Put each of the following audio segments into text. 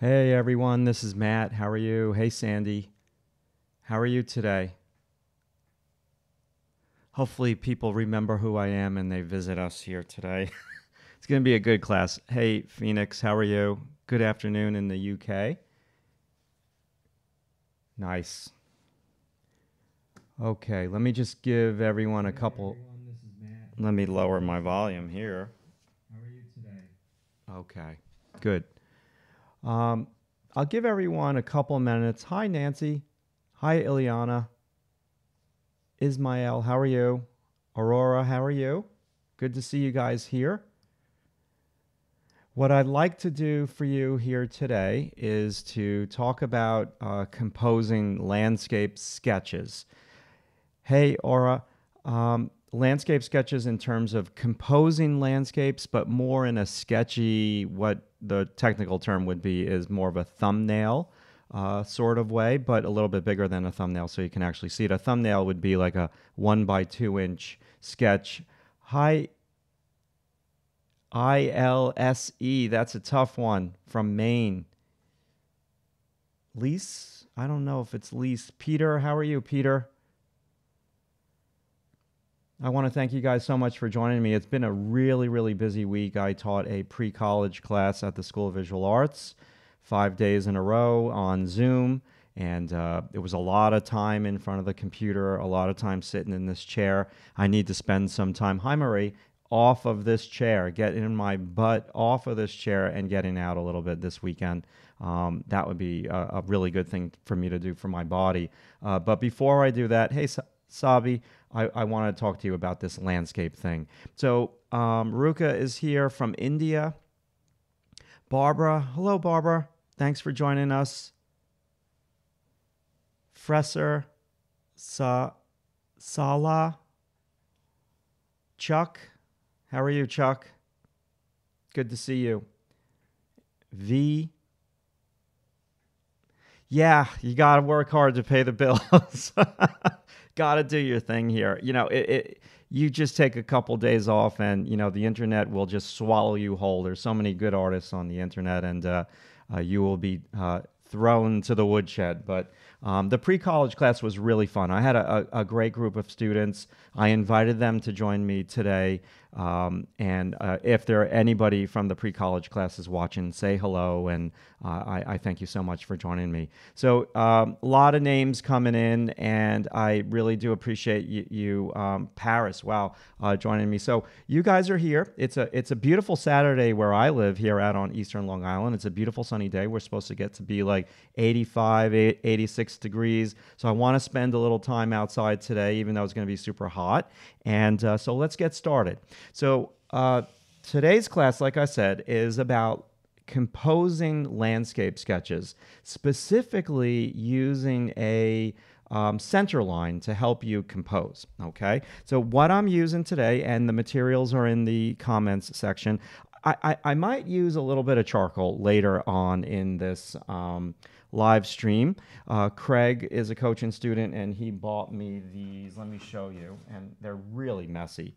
Hey everyone, this is Matt. How are you? Hey Sandy. How are you today? Hopefully, people remember who I am and they visit us here today. it's going to be a good class. Hey Phoenix, how are you? Good afternoon in the UK. Nice. Okay, let me just give everyone a couple. Let me lower my volume here. How are you today? Okay, good. Um, I'll give everyone a couple minutes. Hi, Nancy. Hi, Ileana. Ismael, how are you? Aurora, how are you? Good to see you guys here. What I'd like to do for you here today is to talk about uh, composing landscape sketches. Hey, Aura, um, landscape sketches in terms of composing landscapes, but more in a sketchy, what the technical term would be is more of a thumbnail uh, sort of way, but a little bit bigger than a thumbnail so you can actually see it. A thumbnail would be like a one by two inch sketch. Hi, I L S E, that's a tough one from Maine. Lise, I don't know if it's Lise. Peter, how are you, Peter? I want to thank you guys so much for joining me. It's been a really, really busy week. I taught a pre college class at the School of Visual Arts five days in a row on Zoom. And uh, it was a lot of time in front of the computer, a lot of time sitting in this chair. I need to spend some time, hi Marie, off of this chair, get in my butt off of this chair and getting out a little bit this weekend. Um, that would be a, a, really good thing for me to do for my body. Uh, but before I do that, hey, Sabi, I, I want to talk to you about this landscape thing. So, um, Ruka is here from India. Barbara, hello, Barbara. Thanks for joining us. Fresser, Sa, Sala, Chuck. How are you, Chuck? Good to see you. V. Yeah, you got to work hard to pay the bills. got to do your thing here. You know, it, it, you just take a couple days off, and you know the internet will just swallow you whole. There's so many good artists on the internet, and uh, uh, you will be uh, thrown to the woodshed. But um, the pre college class was really fun. I had a, a, great group of students. I invited them to join me today. Um, and uh, if there are anybody from the pre college classes watching, say hello. And uh, I, I, thank you so much for joining me. So, um, a lot of names coming in, and I really do appreciate you, you um, Paris, wow, uh, joining me. So, you guys are here. It's a, it's a beautiful Saturday where I live here out on Eastern Long Island. It's a beautiful sunny day. We're supposed to get to be like 85, 86 degrees. So, I want to spend a little time outside today, even though it's going to be super hot. And uh, so, let's get started. So, uh, today's class, like I said, is about composing landscape sketches, specifically using a um, center line to help you compose. Okay, so what I'm using today, and the materials are in the comments section. I, I, I might use a little bit of charcoal later on in this um, live stream. Uh, Craig is a coaching student, and he bought me these. Let me show you, and they're really messy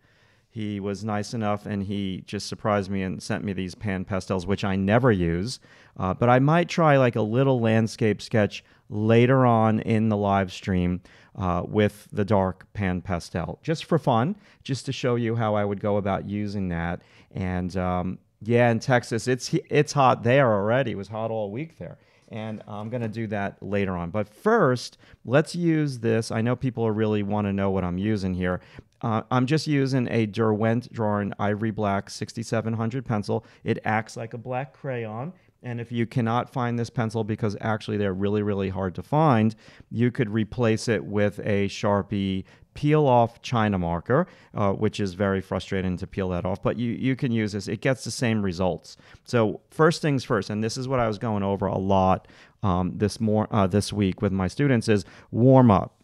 he was nice enough and he just surprised me and sent me these pan pastels, which I never use. Uh, but I might try like a little landscape sketch later on in the live stream uh, with the dark pan pastel, just for fun, just to show you how I would go about using that. And um, yeah, in Texas, it's it's hot there already. It was hot all week there and I'm going to do that later on. But first, let's use this. I know people really want to know what I'm using here. Uh, I'm just using a Derwent Drawing Ivory Black 6700 pencil. It acts like a black crayon. And if you cannot find this pencil because actually they're really, really hard to find, you could replace it with a Sharpie peel off China marker, uh, which is very frustrating to peel that off, but you, you can use this. It gets the same results. So, first things first, and this is what I was going over a lot um, this, more, uh, this week with my students, is warm up.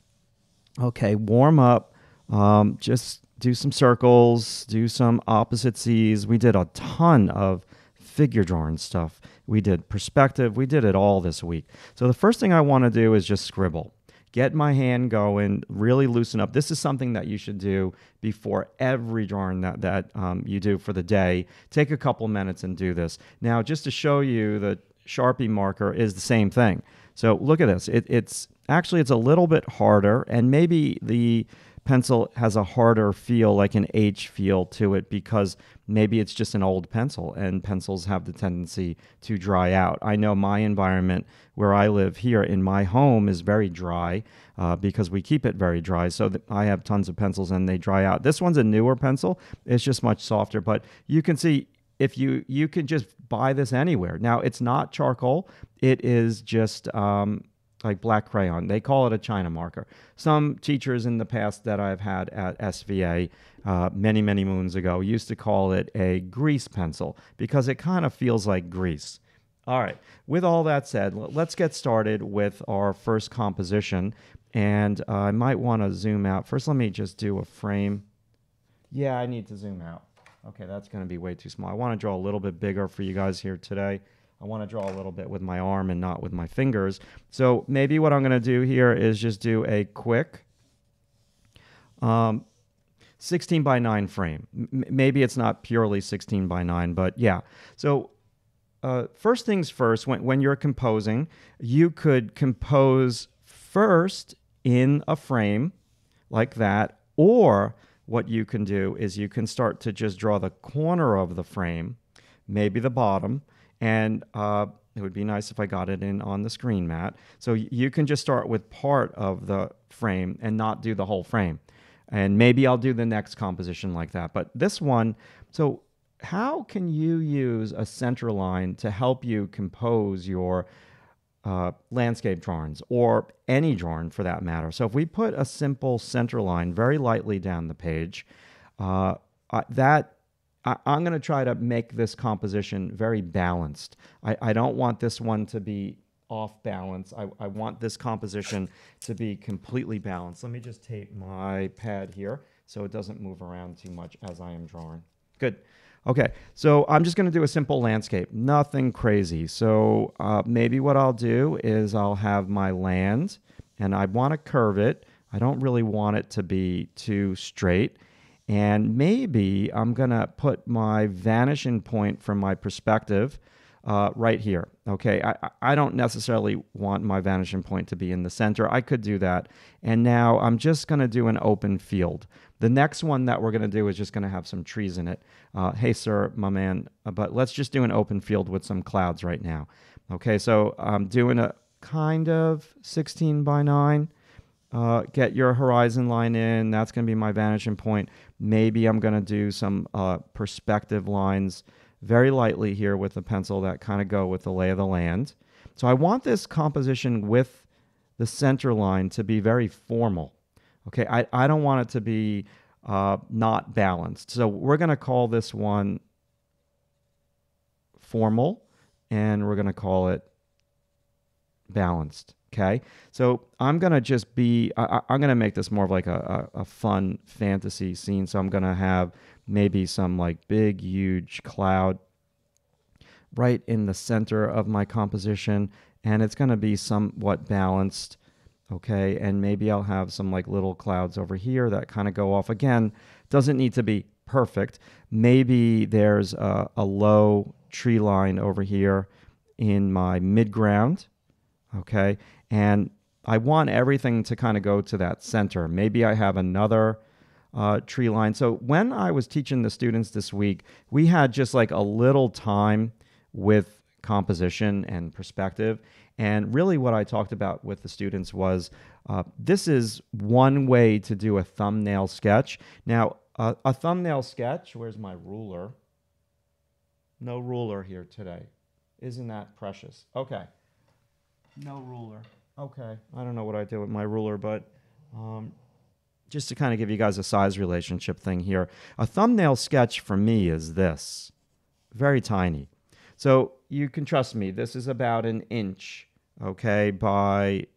Okay, warm up um, just do some circles, do some opposite C's. We did a ton of figure drawing stuff. We did perspective. We did it all this week. So the first thing I want to do is just scribble. Get my hand going, really loosen up. This is something that you should do before every drawing that, that um, you do for the day. Take a couple minutes and do this. Now, just to show you the Sharpie marker is the same thing. So look at this. It, it's actually it's a little bit harder, and maybe the pencil has a harder feel, like an H feel to it, because maybe it's just an old pencil, and pencils have the tendency to dry out. I know my environment where I live here in my home is very dry uh, because we keep it very dry. So I have tons of pencils and they dry out. This one's a newer pencil; it's just much softer, but you can see if you you can just buy this anywhere. Now it's not charcoal; it is just um, like black crayon. They call it a China marker. Some teachers in the past that I've had at SVA uh, many many moons ago used to call it a grease pencil because it kind of feels like grease. All right. With all that said, let's get started with our first composition. And uh, I might want to zoom out. First, let me just do a frame. Yeah, I need to zoom out. Okay, that's going to be way too small. I want to draw a little bit bigger for you guys here today. I want to draw a little bit with my arm and not with my fingers. So maybe what I'm going to do here is just do a quick um, 16 by 9 frame. M- maybe it's not purely 16 by 9, but yeah. So uh, first things first, when, when you're composing, you could compose first in a frame like that, or what you can do is you can start to just draw the corner of the frame, maybe the bottom, and uh, it would be nice if I got it in on the screen, Matt. So you can just start with part of the frame and not do the whole frame. And maybe I'll do the next composition like that. But this one, so how can you use a center line to help you compose your uh, landscape drawings or any drawing for that matter. So if we put a simple center line very lightly down the page, uh, that I, am going to try to make this composition very balanced. I, I, don't want this one to be off balance. I, I want this composition to be completely balanced. Let me just tape my pad here so it doesn't move around too much as I am drawing. Good. Okay, so I'm just going to do a simple landscape, nothing crazy. So uh, maybe what I'll do is I'll have my land, and I want to curve it. I don't really want it to be too straight. And maybe I'm going to put my vanishing point from my perspective uh, right here. Okay, I, I don't necessarily want my vanishing point to be in the center. I could do that. And now I'm just going to do an open field. The next one that we're going to do is just going to have some trees in it. Uh, hey, sir, my man, uh, but let's just do an open field with some clouds right now. Okay, so I'm doing a kind of 16 by 9. Uh, get your horizon line in. That's going to be my vanishing point. Maybe I'm going to do some uh, perspective lines very lightly here with the pencil that kind of go with the lay of the land. So I want this composition with the center line to be very formal. Okay, I, I don't want it to be uh, not balanced. So we're going to call this one formal and we're going to call it balanced. Okay, so I'm going to just be, I, am going to make this more of like a, a, a fun fantasy scene. So I'm going to have maybe some like big, huge cloud right in the center of my composition, and it's going to be somewhat balanced okay? And maybe i'll have some like little clouds over here that kind of go off. Again doesn't need to be perfect. Maybe there's a, a low tree line over here in my midground okay and i want everything to kind of go to that center maybe i have another uh, tree line so when i was teaching the students this week we had just like a little time with composition and perspective and really, what I talked about with the students was uh, this is one way to do a thumbnail sketch. Now, uh, a thumbnail sketch, where's my ruler? No ruler here today. Isn't that precious? Okay. No ruler. Okay. I don't know what I did with my ruler, but um, just to kind of give you guys a size relationship thing here, a thumbnail sketch for me is this very tiny. So you can trust me, this is about an inch, okay, by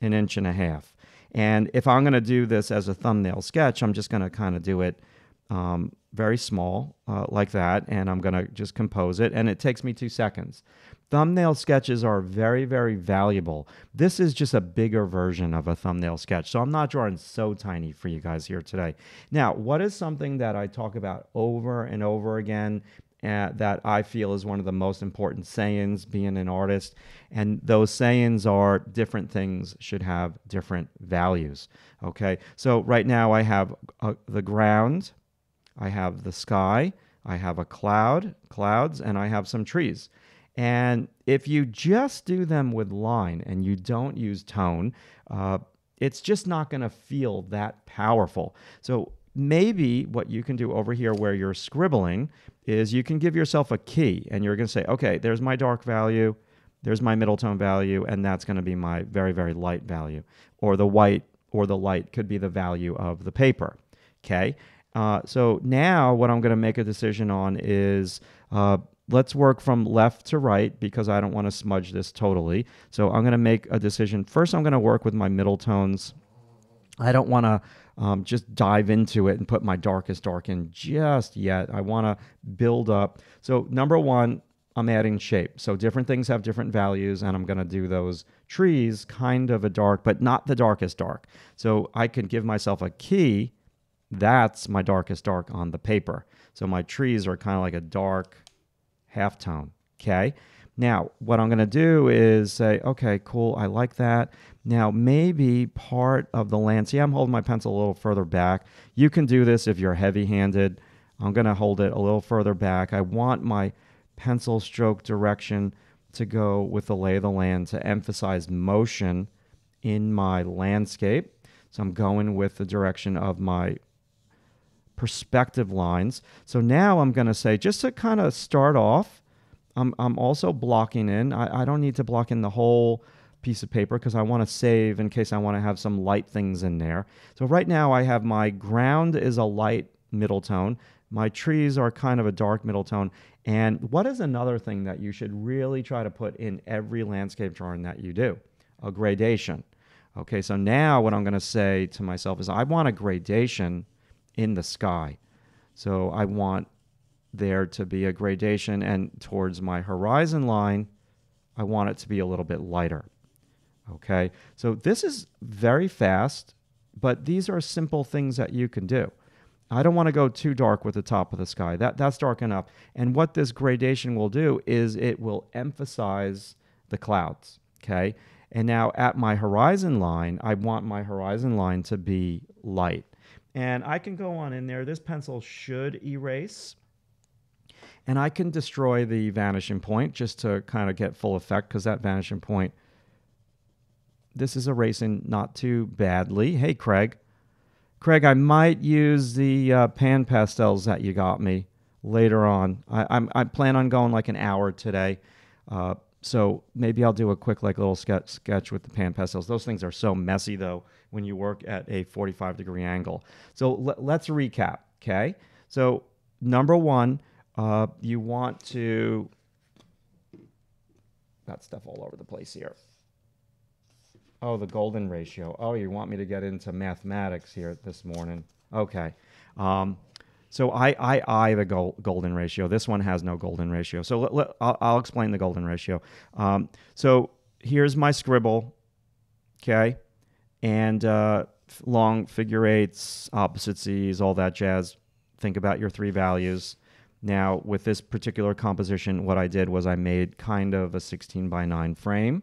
an inch and a half. And if I'm going to do this as a thumbnail sketch, I'm just going to kind of do it um, very small uh, like that, and I'm going to just compose it, and it takes me two seconds. Thumbnail sketches are very, very valuable. This is just a bigger version of a thumbnail sketch, so I'm not drawing so tiny for you guys here today. Now, what is something that I talk about over and over again uh, that I feel is one of the most important sayings being an artist. And those sayings are different things should have different values. Okay. So right now I have uh, the ground, I have the sky, I have a cloud, clouds, and I have some trees. And if you just do them with line and you don't use tone, uh, it's just not going to feel that powerful. So maybe what you can do over here where you're scribbling is you can give yourself a key and you're going to say, okay, there's my dark value, there's my middle tone value, and that's going to be my very, very light value. Or the white or the light could be the value of the paper. Okay. Uh, so now what I'm going to make a decision on is uh, let's work from left to right because I don't want to smudge this totally. So I'm going to make a decision. First, I'm going to work with my middle tones. I don't want to um, just dive into it and put my darkest dark in just yet. I want to build up. So, number one, I'm adding shape. So, different things have different values, and I'm going to do those trees kind of a dark, but not the darkest dark. So, I can give myself a key. That's my darkest dark on the paper. So, my trees are kind of like a dark half tone. Okay. Now, what I'm going to do is say, okay, cool, I like that. Now, maybe part of the land, see, I'm holding my pencil a little further back. You can do this if you're heavy handed. I'm going to hold it a little further back. I want my pencil stroke direction to go with the lay of the land to emphasize motion in my landscape. So I'm going with the direction of my perspective lines. So now I'm going to say, just to kind of start off, I'm, I'm also blocking in. I, I don't need to block in the whole piece of paper because I want to save in case I want to have some light things in there. So right now I have my ground is a light middle tone. My trees are kind of a dark middle tone. And what is another thing that you should really try to put in every landscape drawing that you do? A gradation. Okay, so now what I'm going to say to myself is I want a gradation in the sky. So I want there to be a gradation, and towards my horizon line, I want it to be a little bit lighter. Okay, so this is very fast, but these are simple things that you can do. I don't want to go too dark with the top of the sky. That that's dark enough. And what this gradation will do is it will emphasize the clouds. Okay. And now at my horizon line, I want my horizon line to be light. And I can go on in there. This pencil should erase. And I can destroy the vanishing point just to kind of get full effect because that vanishing point, this is erasing not too badly. Hey, Craig. Craig, I might use the uh, pan pastels that you got me later on. I, I'm, I plan on going like an hour today. Uh, so maybe I'll do a quick like little sketch sketch with the pan pastels. Those things are so messy though when you work at a 45 degree angle. So l- let's recap. Okay. So number one, uh, you want to got stuff all over the place here. Oh, the golden ratio. Oh, you want me to get into mathematics here this morning? Okay. Um, so I, I, the gold, golden ratio. This one has no golden ratio. So let, let, I'll, I'll, explain the golden ratio. Um, so here's my scribble, okay, and uh, long figure eights, opposite C's, all that jazz. Think about your three values. Now, with this particular composition, what I did was I made kind of a 16 by 9 frame.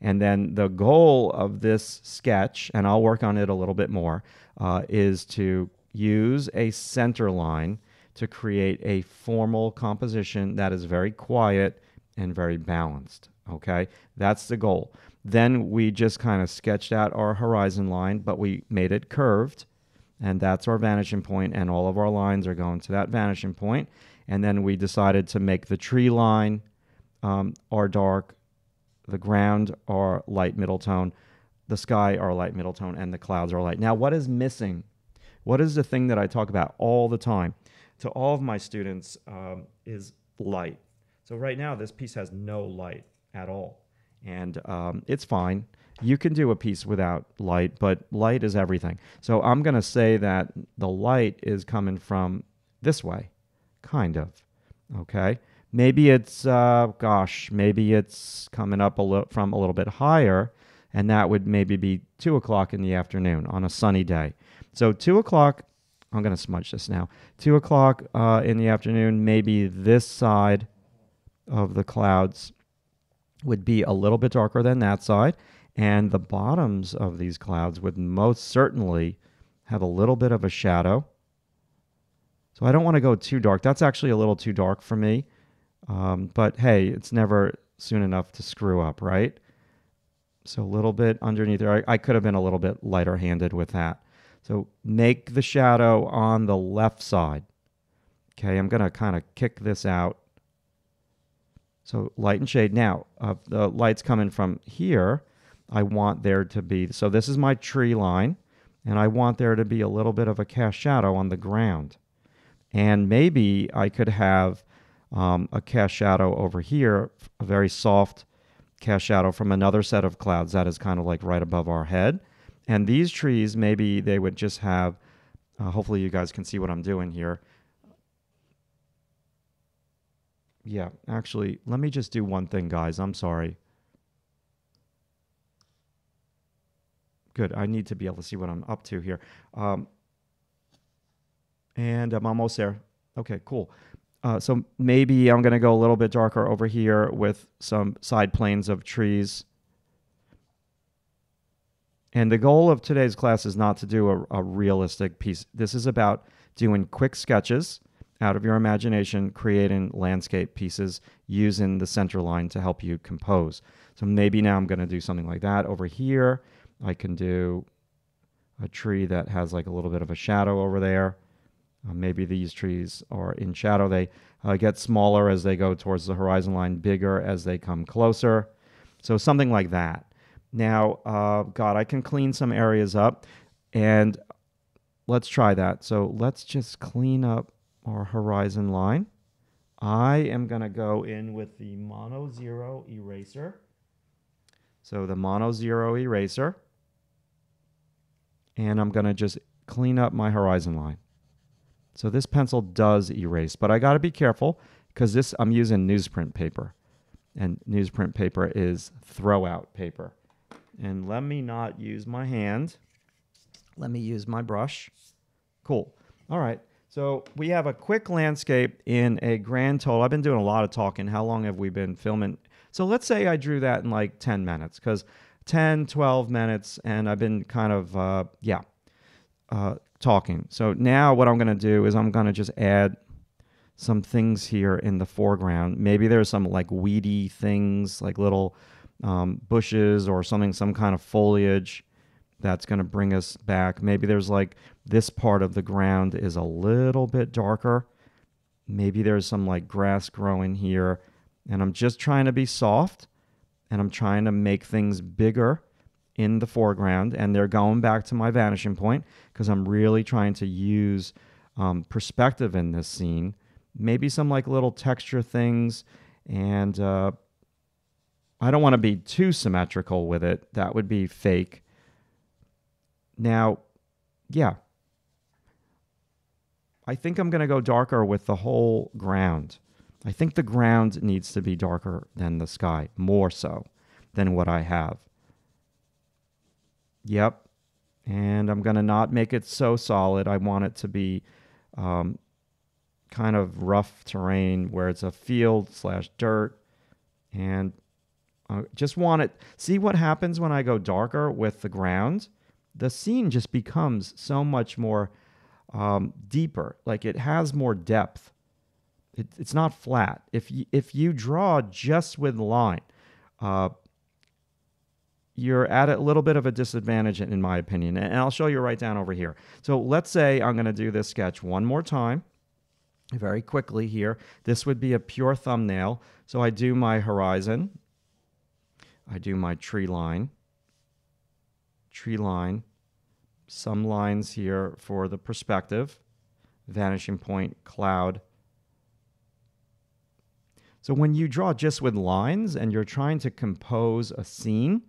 And then the goal of this sketch, and I'll work on it a little bit more, uh, is to use a center line to create a formal composition that is very quiet and very balanced. Okay, that's the goal. Then we just kind of sketched out our horizon line, but we made it curved, and that's our vanishing point, and all of our lines are going to that vanishing point. And then we decided to make the tree line um, our dark, the ground our light middle tone, the sky our light middle tone, and the clouds are light. Now, what is missing what is the thing that I talk about all the time to all of my students um, is light. So right now, this piece has no light at all, and um, it's fine. You can do a piece without light, but light is everything. So I'm going to say that the light is coming from this way, kind of. Okay. Maybe it's, uh, gosh, maybe it's coming up a li- from a little bit higher, and that would maybe be two o'clock in the afternoon on a sunny day. So two o'clock I'm going to smudge this now. Two o'clock uh, in the afternoon, maybe this side of the clouds would be a little bit darker than that side. And the bottoms of these clouds would most certainly have a little bit of a shadow. So I don't want to go too dark. That's actually a little too dark for me. Um, but hey, it's never soon enough to screw up, right? So a little bit underneath there. I, I could have been a little bit lighter handed with that. So make the shadow on the left side. Okay, I'm going to kind of kick this out. So light and shade. Now, uh, the light's coming from here. I want there to be, so this is my tree line, and I want there to be a little bit of a cast shadow on the ground. And maybe I could have um, a cast shadow over here, a very soft cast shadow from another set of clouds that is kind of like right above our head. And these trees, maybe they would just have, uh, hopefully you guys can see what I'm doing here. Yeah, actually, let me just do one thing, guys. I'm sorry. Good. I need to be able to see what I'm up to here. Um, and I'm almost there. Okay, cool. Uh, so maybe I'm going to go a little bit darker over here with some side planes of trees. And the goal of today's class is not to do a, a, realistic piece. This is about doing quick sketches out of your imagination, creating landscape pieces using the center line to help you compose. So maybe now I'm going to do something like that. Over here, I can do a tree that has like a little bit of a shadow over there. Uh, maybe these trees are in shadow. They uh, get smaller as they go towards the horizon line, bigger as they come closer. So something like that. Now, uh, God, I can clean some areas up, and let's try that. So let's just clean up our horizon line. I am going to go in with the mono zero eraser. So the mono zero eraser. And I'm going to just clean up my horizon line. So this pencil does erase, but I got to be careful because this I'm using newsprint paper. And newsprint paper is throw out paper. And let me not use my hand. Let me use my brush. Cool. All right. So we have a quick landscape in a grand total. I've been doing a lot of talking. How long have we been filming? So let's say I drew that in like 10 minutes because 10, 12 minutes, and I've been kind of, uh, yeah, uh, talking. So now what I'm going to do is I'm going to just add some things here in the foreground. Maybe there's some like weedy things, like little um, bushes or something, some kind of foliage that's going to bring us back. Maybe there's like this part of the ground is a little bit darker. Maybe there's some like grass growing here. And I'm just trying to be soft and I'm trying to make things bigger in the foreground. And they're going back to my vanishing point because I'm really trying to use um, perspective in this scene. Maybe some like little texture things and uh, I don't want to be too symmetrical with it. That would be fake. Now, yeah. I think I'm going to go darker with the whole ground. I think the ground needs to be darker than the sky, more so than what I have. Yep. And I'm going to not make it so solid. I want it to be um, kind of rough terrain where it's a field slash dirt. And uh, just want it. See what happens when I go darker with the ground? The scene just becomes so much more um, deeper. Like it has more depth. It, it's not flat. If you, if you draw just with line, uh, you're at a little bit of a disadvantage, in my opinion. And I'll show you right down over here. So let's say I'm going to do this sketch one more time very quickly here. This would be a pure thumbnail. So I do my horizon. I do my tree line, tree line, some lines here for the perspective, vanishing point, cloud. So when you draw just with lines and you're trying to compose a scene,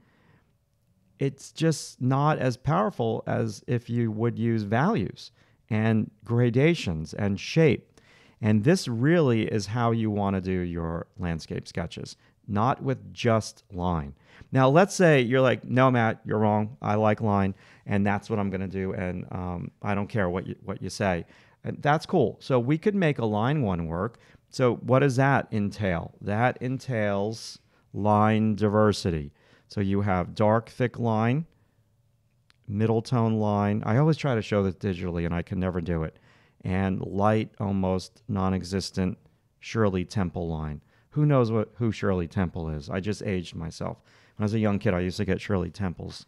it's just not as powerful as if you would use values and gradations and shape. And this really is how you want to do your landscape sketches. Not with just line. Now, let's say you're like, no, Matt, you're wrong. I like line, and that's what I'm going to do, and um, I don't care what you, what you say. And that's cool. So we could make a line one work. So what does that entail? That entails line diversity. So you have dark, thick line, middle tone line. I always try to show this digitally, and I can never do it. And light, almost non-existent Shirley Temple line. Who knows what who Shirley Temple is? I just aged myself. When I was a young kid, I used to get Shirley Temples,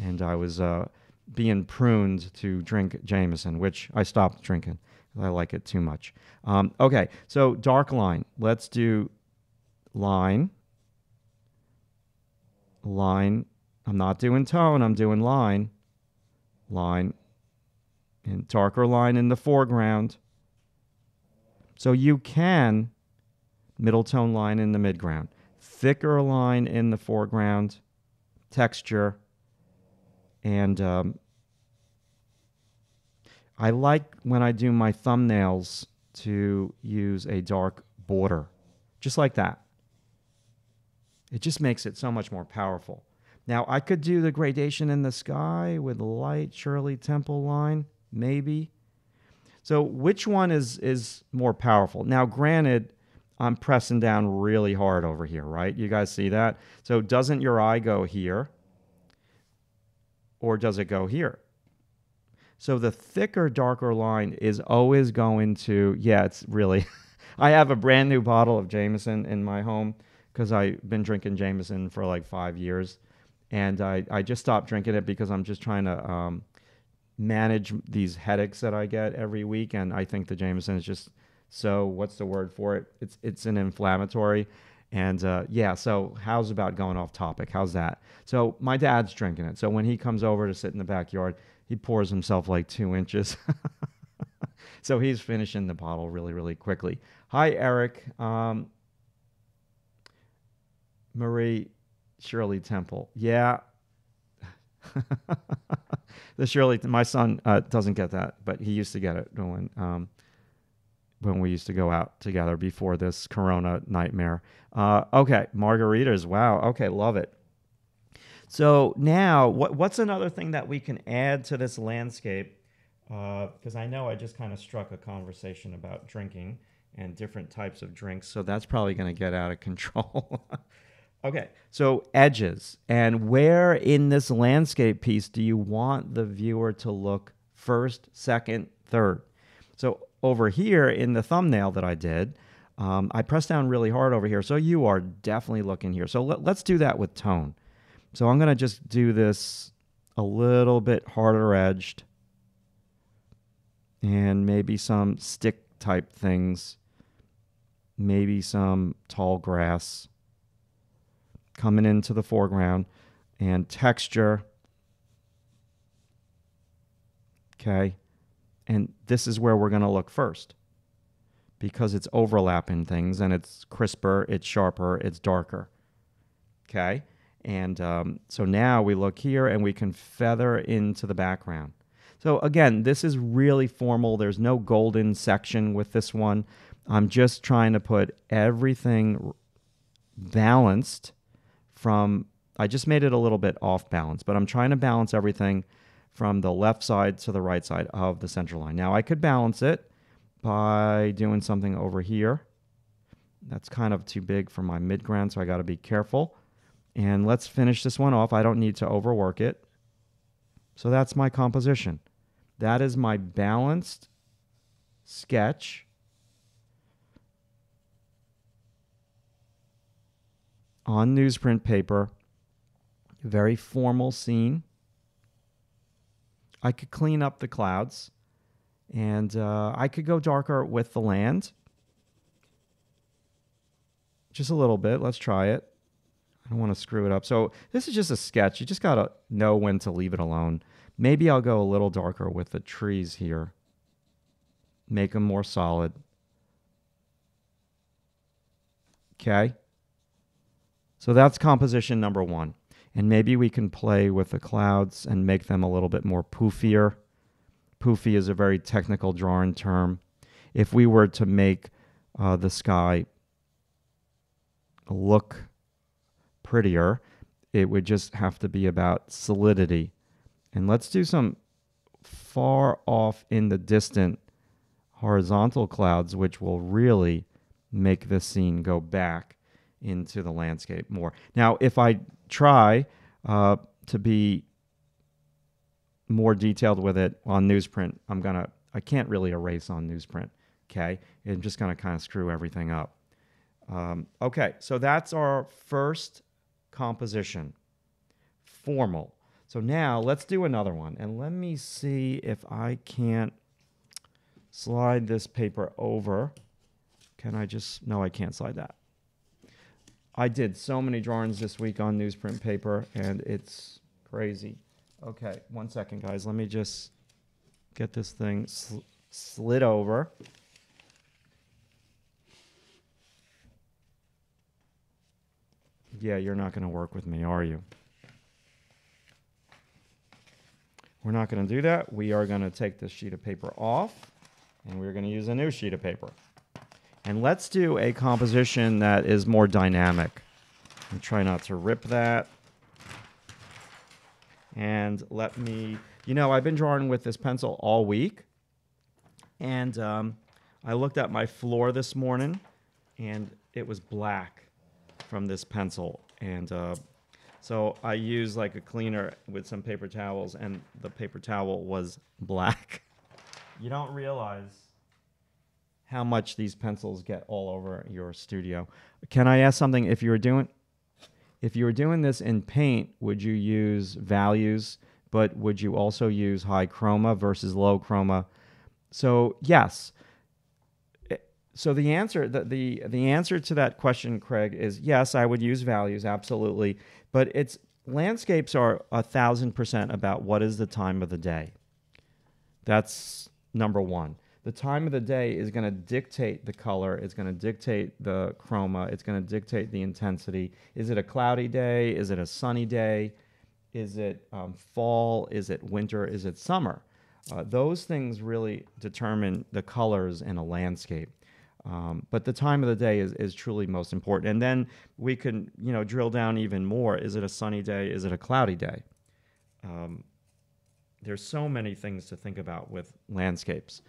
and I was uh, being pruned to drink Jameson, which I stopped drinking. I like it too much. Um, okay, so dark line. Let's do line. Line. I'm not doing tone, I'm doing line. Line. And darker line in the foreground. So you can middle tone line in the midground thicker line in the foreground, texture, and um, I like when I do my thumbnails to use a dark border, just like that. It just makes it so much more powerful. Now, I could do the gradation in the sky with light Shirley Temple line, maybe. So, which one is, is more powerful? Now, granted, I'm pressing down really hard over here, right? You guys see that? So doesn't your eye go here? Or does it go here? So the thicker, darker line is always going to, yeah, it's really, I have a brand new bottle of Jameson in my home because I've been drinking Jameson for like five years. And I, I just stopped drinking it because I'm just trying to um, manage these headaches that I get every week. And I think the Jameson is just so what's the word for it? It's it's an inflammatory. And uh, yeah, so how's about going off topic? How's that? So my dad's drinking it. So when he comes over to sit in the backyard, he pours himself like two inches. so he's finishing the bottle really, really quickly. Hi, Eric. Um, Marie Shirley Temple. Yeah. the Shirley, my son uh, doesn't get that, but he used to get it when um, when we used to go out together before this corona nightmare. Uh, okay, margaritas. Wow. Okay, love it. So now, what, what's another thing that we can add to this landscape? Because uh, I know I just kind of struck a conversation about drinking and different types of drinks, so that's probably going to get out of control. okay, so edges. And where in this landscape piece do you want the viewer to look first, second, third? So over here in the thumbnail that I did, um, I pressed down really hard over here. So you are definitely looking here. So let, let's do that with tone. So I'm going to just do this a little bit harder edged and maybe some stick type things, maybe some tall grass coming into the foreground and texture. Okay. And this is where we're going to look first because it's overlapping things and it's crisper, it's sharper, it's darker. Okay? And um, so now we look here and we can feather into the background. So again, this is really formal. There's no golden section with this one. I'm just trying to put everything balanced from, I just made it a little bit off balance, but I'm trying to balance everything from the left side to the right side of the center line. Now I could balance it by doing something over here. That's kind of too big for my midground, so I got to be careful. And let's finish this one off. I don't need to overwork it. So that's my composition. That is my balanced sketch on newsprint paper. Very formal scene. I could clean up the clouds and uh, I could go darker with the land. Just a little bit. Let's try it. I don't want to screw it up. So this is just a sketch. You just got to know when to leave it alone. Maybe I'll go a little darker with the trees here. Make them more solid. Okay. So that's composition number one. And maybe we can play with the clouds and make them a little bit more poofier. Poofy is a very technical drawing term. If we were to make uh, the sky look prettier. It would just have to be about solidity. And let's do some far off in the distant horizontal clouds, which will really make the scene go back into the landscape more. Now, if I try uh, to be more detailed with it on newsprint, I'm gonna I can't really erase on newsprint. Okay, I'm just gonna kind of screw everything up. Um, okay, so that's our first composition, formal. So now let's do another one, and let me see if I can't slide this paper over. Can I just? No, I can't slide that. I did so many drawings this week on newsprint paper, and it's crazy. Okay, one second, guys. Let me just get this thing sl slid over. Yeah, you're not going to work with me, are you? We're not going to do that. We are going to take this sheet of paper off, and we're going to use a new sheet of paper. And let's do a composition that is more dynamic. And try not to rip that. And let me, you know, I've been drawing with this pencil all week. And um, I looked at my floor this morning, and it was black from this pencil. And uh, so I used like a cleaner with some paper towels, and the paper towel was black. You don't realize how much these pencils get all over your studio. Can I ask something? If you were doing, if you were doing this in paint, would you use values, but would you also use high chroma versus low chroma? So yes. Eh, so the answer, the, the the answer to that question, Craig, is yes. I would use values absolutely, but it's landscapes are a thousand percent about what is the time of the day. That's number one the time of the day is going to dictate the color. It's going to dictate the chroma. It's going to dictate the intensity. Is it a cloudy day? Is it a sunny day? Is it um, fall? Is it winter? Is it summer? Uh, those things really determine the colors in a landscape. Um, but the time of the day is, is truly most important. And then we can, you know, drill down even more. Is it a sunny day? Is it a cloudy day? Um, there's so many things to think about with landscapes.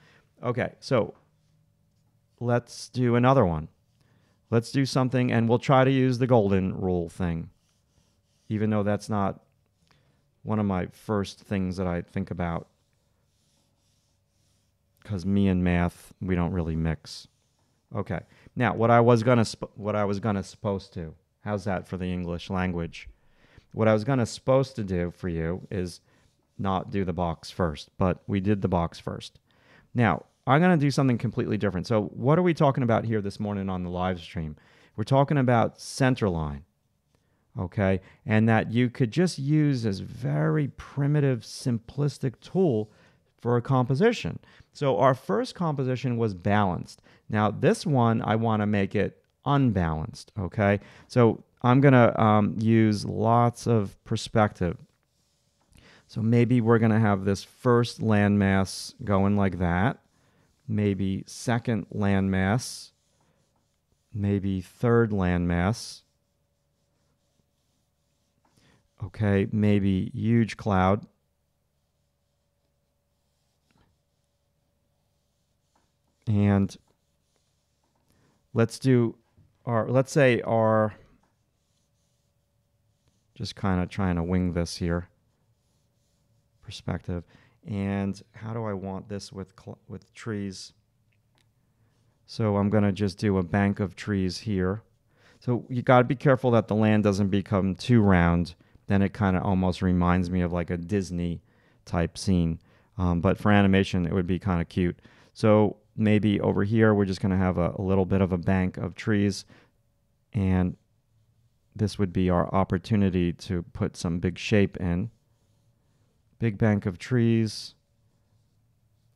Okay, so let's do another one. Let's do something, and we'll try to use the golden rule thing, even though that's not one of my first things that I think about. Because me and math, we don't really mix. Okay. Now, what I was gonna what I was gonna supposed to. How's that for the English language? What I was gonna supposed to do for you is not do the box first, but we did the box first. Now, I'm going to do something completely different. So, what are we talking about here this morning on the live stream? We're talking about centerline, okay? And that you could just use as very primitive, simplistic tool for a composition. So, our first composition was balanced. Now, this one, I want to make it unbalanced, okay? So, I'm going to um, use lots of perspective. So maybe we're going to have this first landmass going like that, maybe second landmass, maybe third landmass. Okay, maybe huge cloud. And let's do our, let's say our, just kind of trying to wing this here perspective. And how do I want this with, with trees? So I'm going to just do a bank of trees here. So you got to be careful that the land doesn't become too round. Then it kind of almost reminds me of like a Disney type scene. Um, but for animation, it would be kind of cute. So maybe over here, we're just going to have a, a little bit of a bank of trees. And this would be our opportunity to put some big shape in big bank of trees,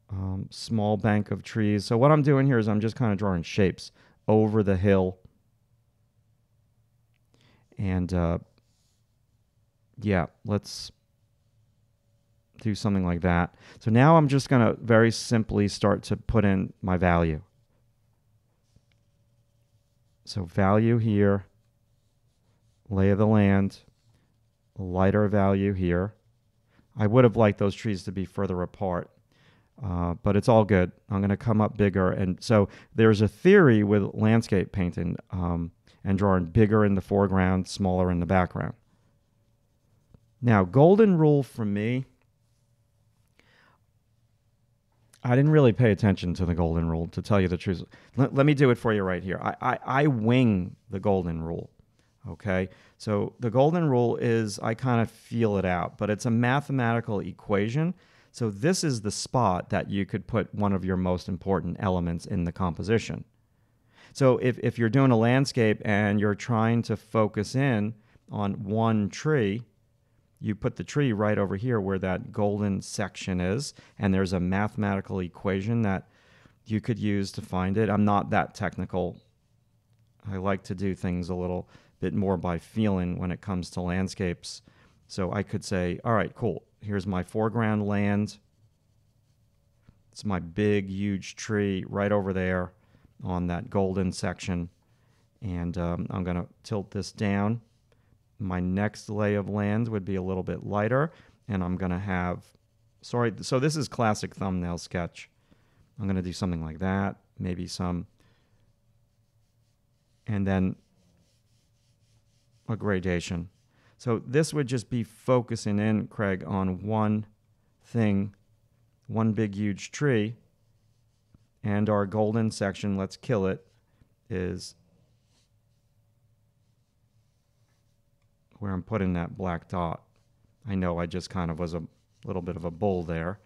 um, small bank of trees. So what I'm doing here is I'm just kind of drawing shapes over the hill. And uh, yeah, let's do something like that. So now I'm just going to very simply start to put in my value. So value here, lay of the land, lighter value here. I would have liked those trees to be further apart, uh, but it's all good. I'm going to come up bigger. And so there's a theory with landscape painting um, and drawing bigger in the foreground, smaller in the background. Now, golden rule for me, I didn't really pay attention to the golden rule, to tell you the truth. Let, let me do it for you right here. I, I, I wing the golden rule. Okay. So the golden rule is I kind of feel it out, but it's a mathematical equation. So this is the spot that you could put one of your most important elements in the composition. So if, if you're doing a landscape and you're trying to focus in on one tree, you put the tree right over here where that golden section is, and there's a mathematical equation that you could use to find it. I'm not that technical. I like to do things a little bit more by feeling when it comes to landscapes. So I could say, all right, cool. Here's my foreground land. It's my big, huge tree right over there on that golden section. And um, I'm going to tilt this down. My next lay of land would be a little bit lighter. And I'm going to have, sorry, so this is classic thumbnail sketch. I'm going to do something like that, maybe some, and then a gradation. So this would just be focusing in, Craig, on one thing, one big huge tree. And our golden section, let's kill it, is where I'm putting that black dot. I know I just kind of was a little bit of a bull there.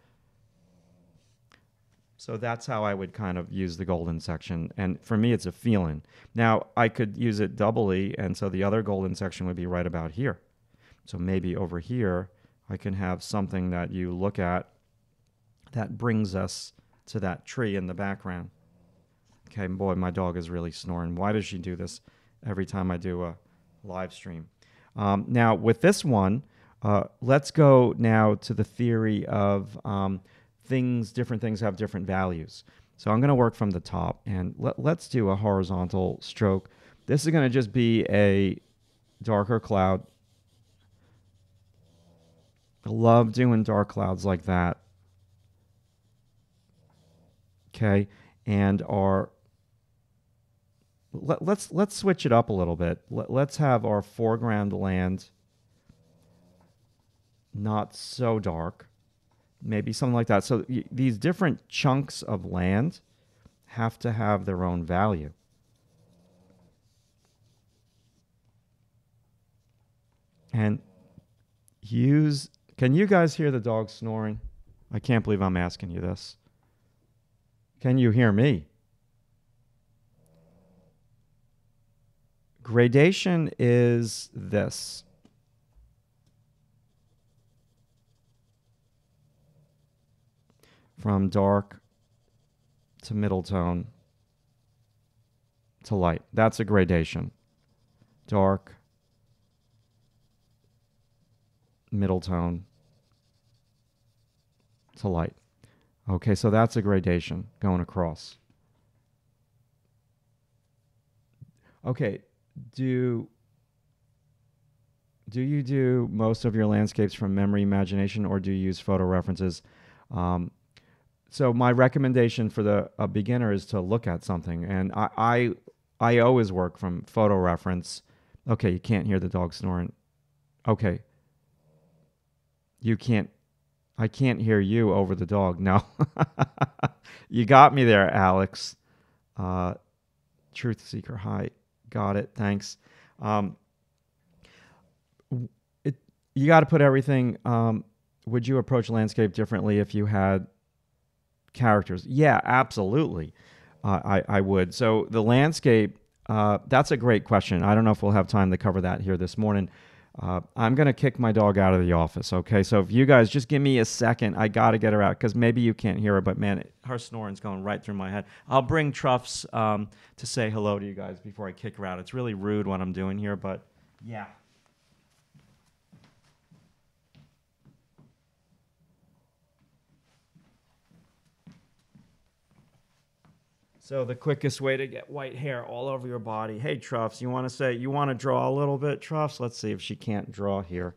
So that's how I would kind of use the golden section. And for me, it's a feeling. Now, I could use it doubly, and so the other golden section would be right about here. So maybe over here, I can have something that you look at that brings us to that tree in the background. Okay, boy, my dog is really snoring. Why does she do this every time I do a live stream? Um, now, with this one, uh, let's go now to the theory of um, things, different things have different values. So I'm going to work from the top and let, let's do a horizontal stroke. This is going to just be a darker cloud. I love doing dark clouds like that. Okay, and our let, let's let's switch it up a little bit. Let, let's have our foreground land not so dark maybe something like that. So y- these different chunks of land have to have their own value. And use, can you guys hear the dog snoring? I can't believe I'm asking you this. Can you hear me? Gradation is this. From dark to middle tone to light. That's a gradation. Dark, middle tone to light. Okay, so that's a gradation going across. Okay, do do you do most of your landscapes from memory imagination or do you use photo references? Um, so my recommendation for the a beginner is to look at something, and I, I I always work from photo reference. Okay, you can't hear the dog snoring. Okay, you can't. I can't hear you over the dog. No, you got me there, Alex. Uh, Truth Seeker, hi, got it. Thanks. Um, it you got to put everything. Um, would you approach landscape differently if you had characters? Yeah, absolutely. Uh, I, I would. So the landscape, uh, that's a great question. I don't know if we'll have time to cover that here this morning. Uh, I'm going to kick my dog out of the office, okay? So if you guys just give me a second, I got to get her out because maybe you can't hear her, but man, her snoring's going right through my head. I'll bring Truffs um, to say hello to you guys before I kick her out. It's really rude what I'm doing here, but yeah. So the quickest way to get white hair all over your body. Hey, Truffs, you want to say you want to draw a little bit, Truffs? Let's see if she can't draw here.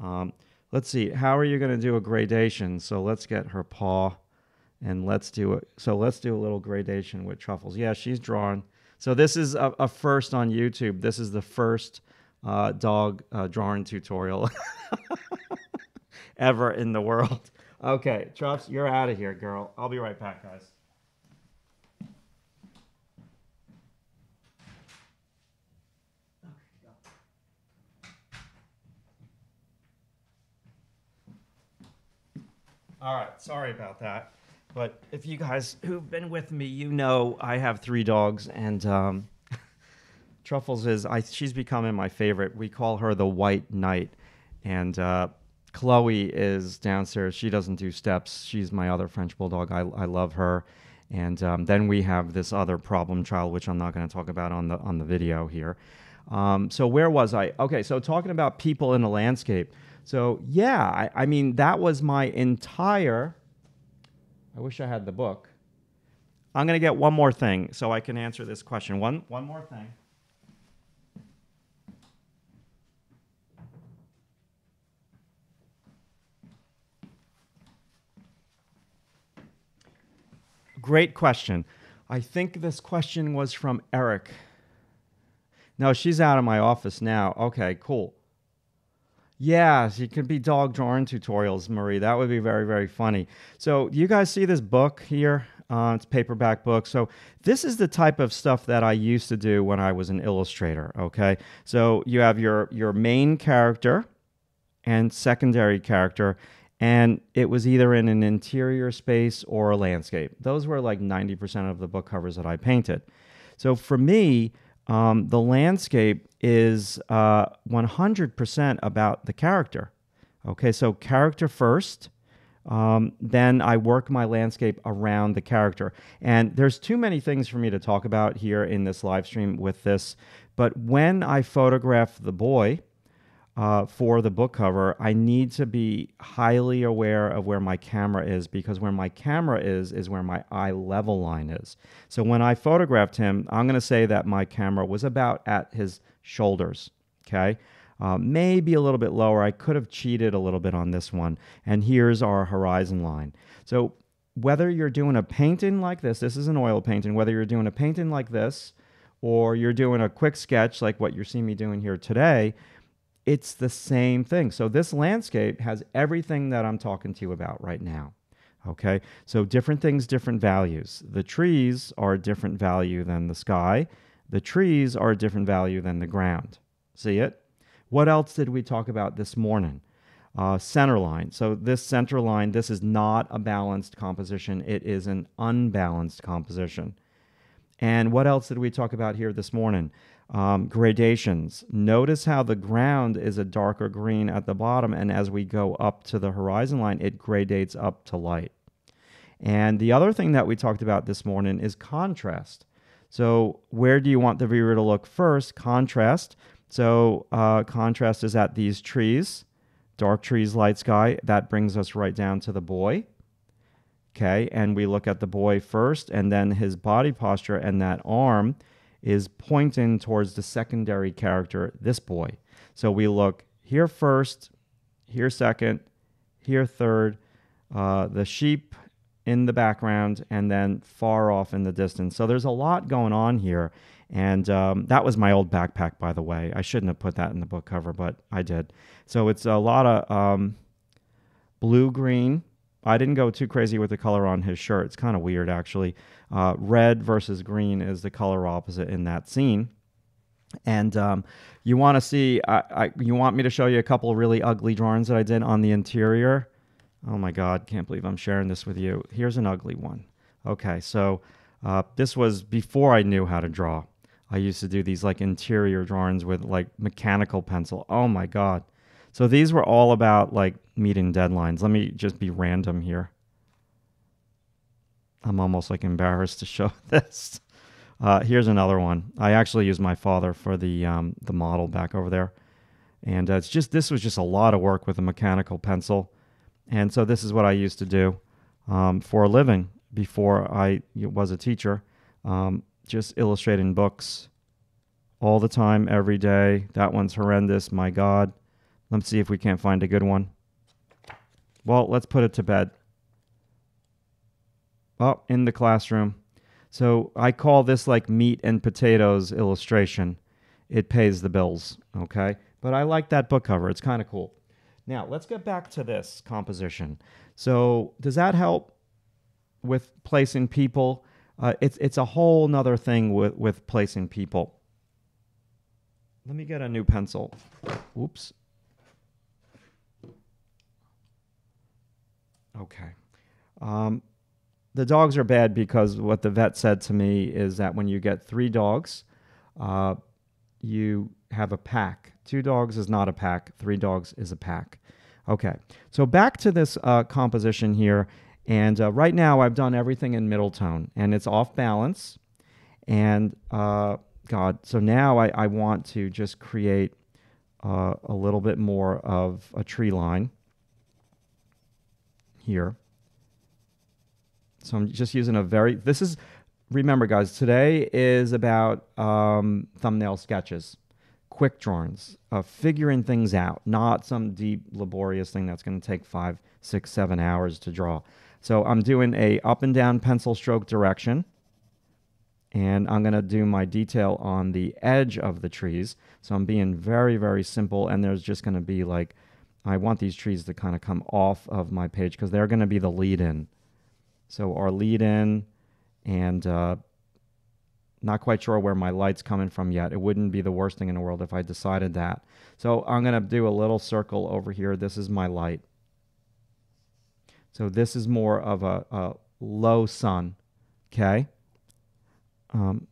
Um, let's see. How are you going to do a gradation? So let's get her paw, and let's do it. So let's do a little gradation with Truffles. Yeah, she's drawing. So this is a, a first on YouTube. This is the first uh, dog uh, drawing tutorial ever in the world. Okay, Truffs, you're out of here, girl. I'll be right back, guys. All right, sorry about that. But if you guys who've been with me, you know I have three dogs, and um, Truffles is I, she's becoming my favorite. We call her the White Knight, and uh, Chloe is downstairs. She doesn't do steps. She's my other French bulldog. I, I love her. And um, then we have this other problem child, which I'm not going to talk about on the on the video here. Um, so where was I? Okay, so talking about people in the landscape. So yeah, I, I mean that was my entire. I wish I had the book. I'm going to get one more thing so I can answer this question. One one more thing. Great question. I think this question was from Eric. No, she's out of my office now. Okay, cool. Yeah, it could be dog drawing tutorials, Marie. That would be very, very funny. So, you guys see this book here? Uh, it's a paperback book. So, this is the type of stuff that I used to do when I was an illustrator. Okay, so you have your your main character and secondary character, and it was either in an interior space or a landscape. Those were like 90% of the book covers that I painted. So for me, um, the landscape is uh, 100% about the character. Okay, so character first. Um, then I work my landscape around the character. And there's too many things for me to talk about here in this live stream with this. But when I photograph the boy, uh, for the book cover, I need to be highly aware of where my camera is because where my camera is, is where my eye level line is. So when I photographed him, I'm going to say that my camera was about at his shoulders. Okay. Uh, maybe a little bit lower. I could have cheated a little bit on this one. And here's our horizon line. So whether you're doing a painting like this, this is an oil painting, whether you're doing a painting like this, or you're doing a quick sketch like what you're seeing me doing here today, it's the same thing. So this landscape has everything that I'm talking to you about right now. Okay, so different things, different values. The trees are a different value than the sky. The trees are a different value than the ground. See it? What else did we talk about this morning? Uh, center line. So this center line, this is not a balanced composition. It is an unbalanced composition. And what else did we talk about here this morning? Um, gradations. Notice how the ground is a darker green at the bottom, and as we go up to the horizon line, it gradates up to light. And the other thing that we talked about this morning is contrast. So, where do you want the viewer to look first? Contrast. So, uh, contrast is at these trees, dark trees, light sky. That brings us right down to the boy. Okay, and we look at the boy first, and then his body posture and that arm is pointing towards the secondary character, this boy. So we look here first, here second, here third, uh, the sheep in the background, and then far off in the distance. So there's a lot going on here. And um, that was my old backpack, by the way. I shouldn't have put that in the book cover, but I did. So it's a lot of um, blue green, I didn't go too crazy with the color on his shirt. It's kind of weird, actually. Uh, red versus green is the color opposite in that scene. And um, you want to see, I, I, you want me to show you a couple really ugly drawings that I did on the interior? Oh my God, can't believe I'm sharing this with you. Here's an ugly one. Okay, so uh, this was before I knew how to draw. I used to do these like interior drawings with like mechanical pencil. Oh my God. So these were all about like meeting deadlines. Let me just be random here. I'm almost like embarrassed to show this. Uh, here's another one. I actually used my father for the um, the model back over there, and uh, it's just this was just a lot of work with a mechanical pencil, and so this is what I used to do um, for a living before I was a teacher. um, just illustrating books all the time, every day. That one's horrendous. My God. Let's see if we can't find a good one. Well, let's put it to bed. Oh, in the classroom. So I call this like meat and potatoes illustration. It pays the bills, okay? But I like that book cover. It's kind of cool. Now, let's get back to this composition. So, does that help with placing people? Uh, it's, it's a whole nother thing with, with placing people. Let me get a new pencil. Oops. Okay. Um, the dogs are bad because what the vet said to me is that when you get three dogs, uh, you have a pack. Two dogs is not a pack, three dogs is a pack. Okay, so back to this uh, composition here. And uh, right now I've done everything in middle tone and it's off balance. And uh, God, so now I, I, want to just create uh, a little bit more of a tree line here. So I'm just using a very, this is, remember guys, today is about um, thumbnail sketches, quick drawings, uh, figuring things out, not some deep, laborious thing that's going to take five, six, seven hours to draw. So I'm doing a up and down pencil stroke direction. And I'm going to do my detail on the edge of the trees. So I'm being very, very simple. And there's just going to be like, I want these trees to kind of come off of my page because they're going to be the lead in. So our lead in and uh, not quite sure where my light's coming from yet. It wouldn't be the worst thing in the world if I decided that. So I'm going to do a little circle over here. This is my light. So this is more of a, a low sun. Okay. Um,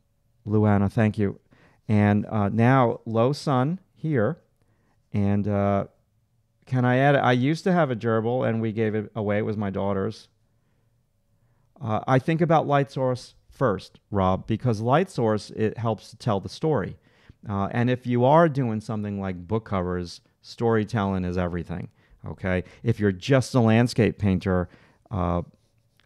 Luana, thank you. And uh, now low sun here. And uh, can I add? I used to have a gerbil and we gave it away. It was my daughter's. Uh, I think about light source first, Rob, because light source it helps to tell the story. Uh, and if you are doing something like book covers, storytelling is everything. Okay, if you're just a landscape painter, uh,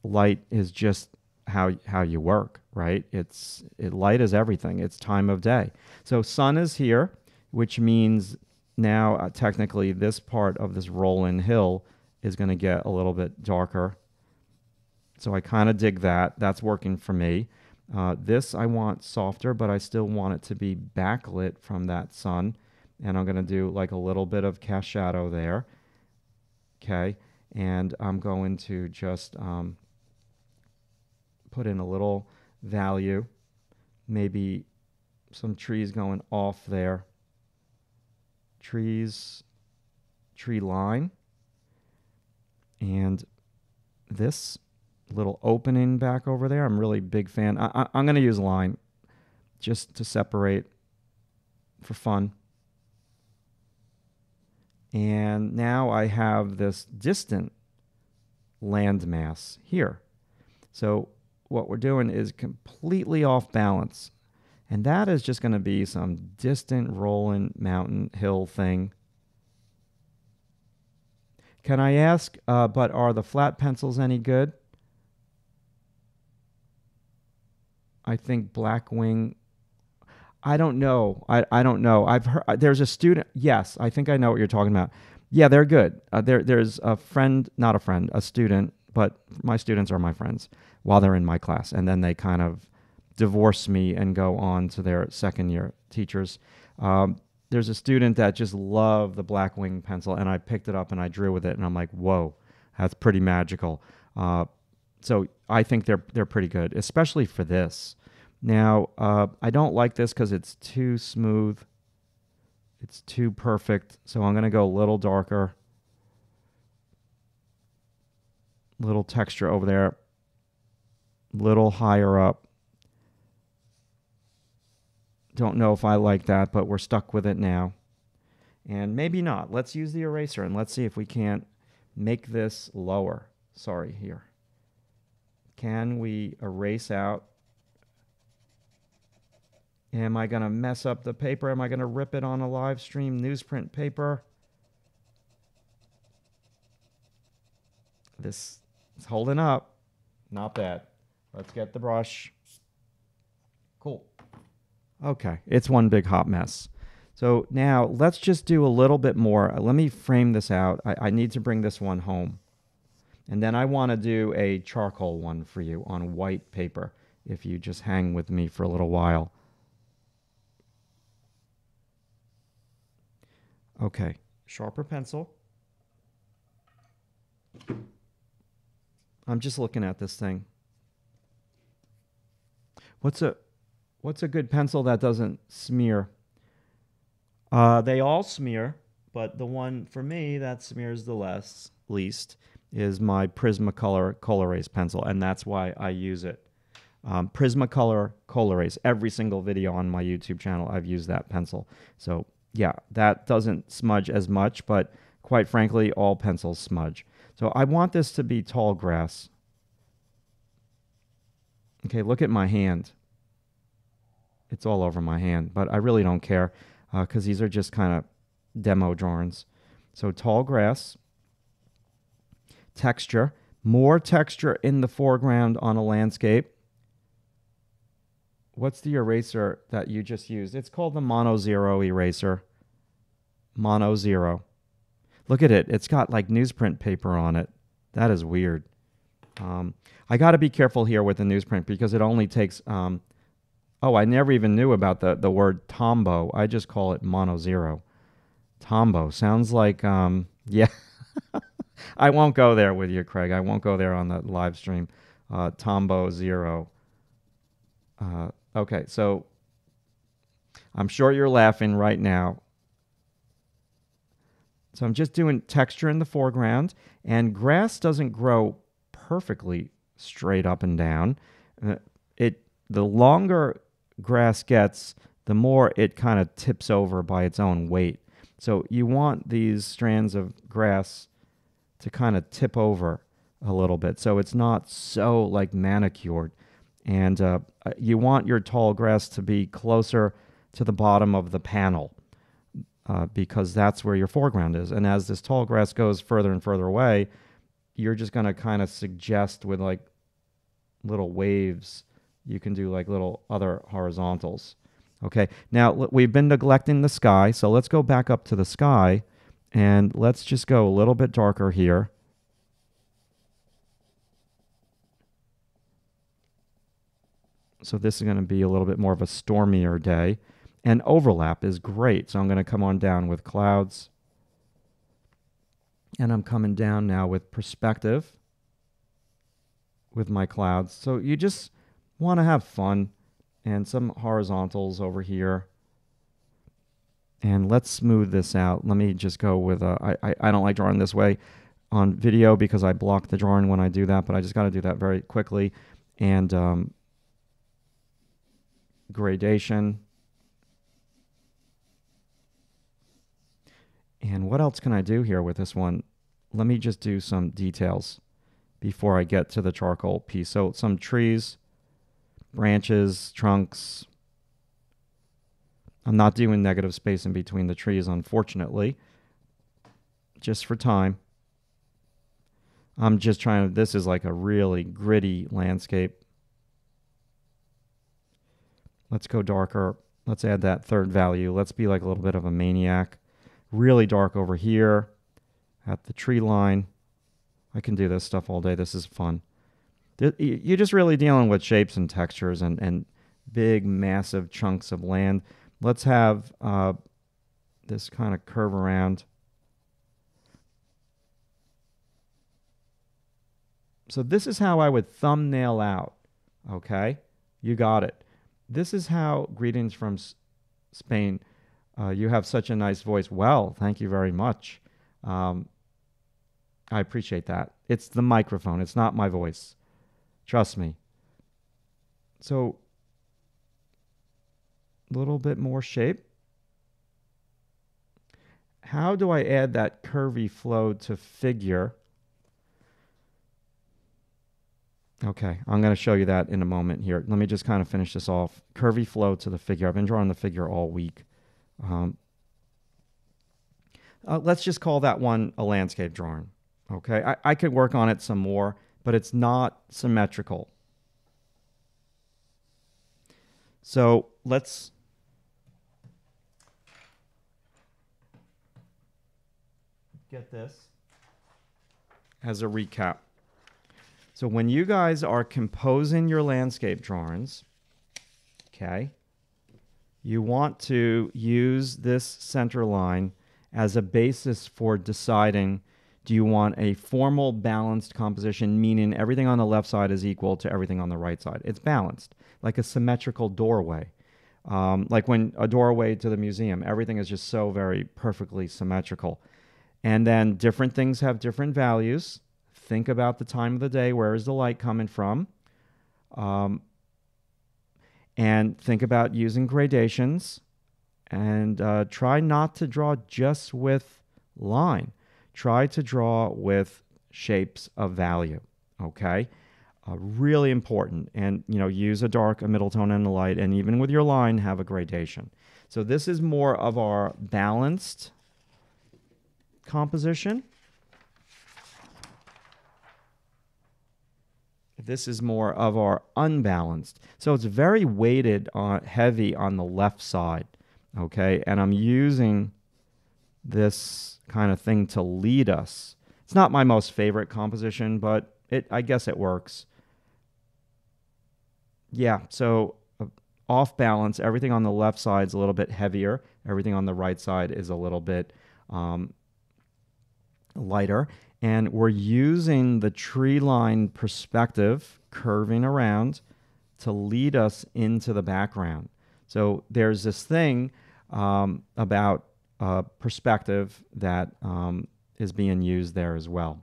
light is just how how you work, right? It's it, light is everything. It's time of day. So sun is here, which means now uh, technically this part of this rolling hill is going to get a little bit darker so I kind of dig that. That's working for me. Uh, this I want softer, but I still want it to be backlit from that sun. And I'm going to do like a little bit of cast shadow there. Okay. And I'm going to just um, put in a little value, maybe some trees going off there. Trees, tree line. And this little opening back over there. I'm really big fan. I, am going to use line just to separate for fun. And now I have this distant landmass here. So what we're doing is completely off balance. And that is just going to be some distant rolling mountain hill thing. Can I ask, uh, but are the flat pencils any good? I think Blackwing. I don't know. I, I don't know. I've heard there's a student. Yes, I think I know what you're talking about. Yeah, they're good. Uh, there there's a friend, not a friend, a student, but my students are my friends while they're in my class, and then they kind of divorce me and go on to their second year teachers. Um, there's a student that just loved the Blackwing pencil, and I picked it up and I drew with it, and I'm like, whoa, that's pretty magical. Uh, so I think they're they're pretty good, especially for this. Now uh, I don't like this because it's too smooth. It's too perfect. So I'm gonna go a little darker, little texture over there, little higher up. Don't know if I like that, but we're stuck with it now. And maybe not. Let's use the eraser and let's see if we can't make this lower. Sorry, here. Can we erase out? Am I going to mess up the paper? Am I going to rip it on a live stream newsprint paper? This is holding up. Not bad. Let's get the brush. Cool. Okay, it's one big hot mess. So now let's just do a little bit more. Uh, Let me frame this out. I, I need to bring this one home. And then I want to do a charcoal one for you on white paper if you just hang with me for a little while. Okay, sharper pencil. I'm just looking at this thing. What's a what's a good pencil that doesn't smear? Uh, they all smear, but the one for me that smears the less least is my Prismacolor Col-Erase pencil, and that's why I use it. Um, Prismacolor Col-Erase. Every single video on my YouTube channel, I've used that pencil. So yeah, that doesn't smudge as much, but quite frankly, all pencils smudge. So I want this to be tall grass. Okay, look at my hand. It's all over my hand, but I really don't care because uh, these are just kind of demo drawings. So tall grass, texture, more texture in the foreground on a landscape. What's the eraser that you just used? It's called the Mono Zero eraser. Mono Zero. Look at it. It's got like newsprint paper on it. That is weird. Um, I got to be careful here with the newsprint because it only takes. Um, oh, I never even knew about the, the word Tombow. I just call it Mono Zero. Tombow sounds like, um, yeah. I won't go there with you, Craig. I won't go there on the live stream. Uh, Tombow Zero. Uh, okay, so I'm sure you're laughing right now. So I'm just doing texture in the foreground, and grass doesn't grow perfectly straight up and down. Uh, it the longer grass gets, the more it kind of tips over by its own weight. So you want these strands of grass to kind of tip over a little bit, so it's not so like manicured. And uh, uh, you want your tall grass to be closer to the bottom of the panel uh, because that's where your foreground is. And as this tall grass goes further and further away, you're just going to kind of suggest with like little waves, you can do like little other horizontals. Okay, now we've been neglecting the sky, so let's go back up to the sky and let's just go a little bit darker here. So this is going to be a little bit more of a stormier day. And overlap is great. So I'm going to come on down with clouds. And I'm coming down now with perspective with my clouds. So you just want to have fun and some horizontals over here. And let's smooth this out. Let me just go with a, I, I, I don't like drawing this way on video because I block the drawing when I do that, but I just got to do that very quickly. And um, gradation. And what else can I do here with this one? Let me just do some details before I get to the charcoal piece. So some trees, branches, trunks. I'm not doing negative space in between the trees, unfortunately, just for time. I'm just trying to, this is like a really gritty landscape. Let's go darker. Let's add that third value. Let's be like a little bit of a maniac really dark over here at the tree line. I can do this stuff all day. This is fun. You're just really dealing with shapes and textures and, and big, massive chunks of land. Let's have uh, this kind of curve around. So this is how I would thumbnail out. Okay? You got it. This is how Greetings from S Spain uh, you have such a nice voice. Well, thank you very much. Um, I appreciate that. It's the microphone, it's not my voice. Trust me. So, a little bit more shape. How do I add that curvy flow to figure? Okay, I'm going to show you that in a moment here. Let me just kind of finish this off. Curvy flow to the figure. I've been drawing the figure all week. Um, uh, let's just call that one a landscape drawing. Okay, I, I could work on it some more, but it's not symmetrical. So let's get this as a recap. So when you guys are composing your landscape drawings, okay, you want to use this center line as a basis for deciding do you want a formal balanced composition, meaning everything on the left side is equal to everything on the right side? It's balanced, like a symmetrical doorway. Um, like when a doorway to the museum, everything is just so very perfectly symmetrical. And then different things have different values. Think about the time of the day. Where is the light coming from? Um, and think about using gradations. And uh, try not to draw just with line. Try to draw with shapes of value. Okay. Uh, really important and you know use a dark a middle tone and a light and even with your line have a gradation so this is more of our balanced composition. This is more of our unbalanced. So it's very weighted on heavy on the left side. Okay. And I'm using this kind of thing to lead us. It's not my most favorite composition, but it I guess it works. Yeah, so uh, off balance, everything on the left side is a little bit heavier. Everything on the right side is a little bit um, lighter. And we're using the tree line perspective curving around to lead us into the background. So there's this thing um, about uh, perspective that um, is being used there as well.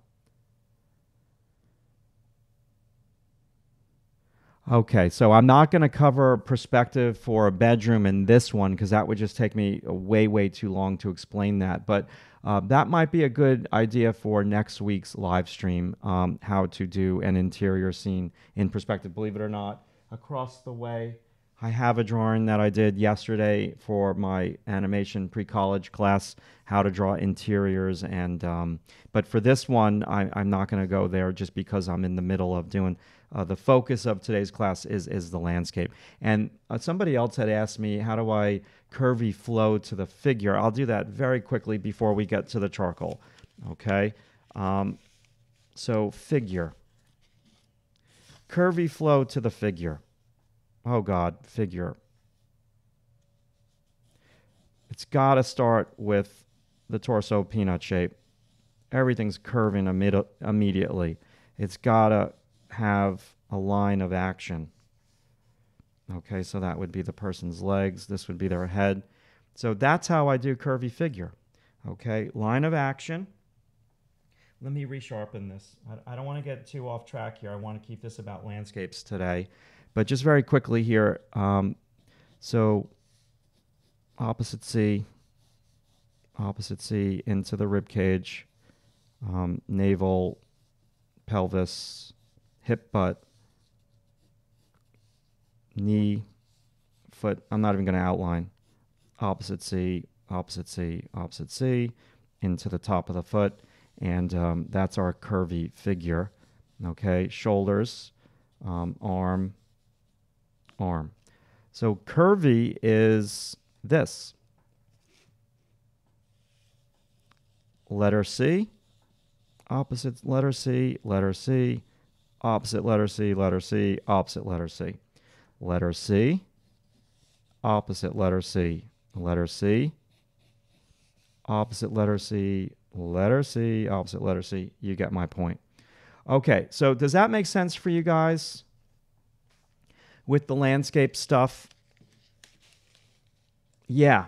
Okay, so I'm not going to cover perspective for a bedroom in this one because that would just take me way, way too long to explain that. But uh, that might be a good idea for next week's live stream um, how to do an interior scene in perspective. Believe it or not, across the way, I have a drawing that I did yesterday for my animation pre-college class, how to draw interiors. And um, but for this one, I, I'm not going to go there just because I'm in the middle of doing uh, the focus of today's class is is the landscape. And uh, somebody else had asked me, how do I curvy flow to the figure? I'll do that very quickly before we get to the charcoal. Okay, um, so figure, curvy flow to the figure. Oh God, figure. It's got to start with the torso peanut shape. Everything's curving immediately. It's got to have a line of action. Okay, so that would be the person's legs. This would be their head. So that's how I do curvy figure. Okay, line of action. Let me resharpen this. I, I don't want to get too off track here. I want to keep this about landscapes today. But just very quickly here. Um, so opposite C, opposite C into the rib cage, um, navel, pelvis, hip, butt, knee, foot. I'm not even going to outline. Opposite C, opposite C, opposite C, into the top of the foot. And um, that's our curvy figure. Okay, shoulders, um, arm, arm. So curvy is this. Letter C, opposite letter C, letter C, opposite letter C, letter C, opposite letter C. Letter C, opposite letter C, letter C, opposite letter C, letter C, opposite letter C. You get my point. Okay, so does that make sense for you guys with the landscape stuff? Yeah,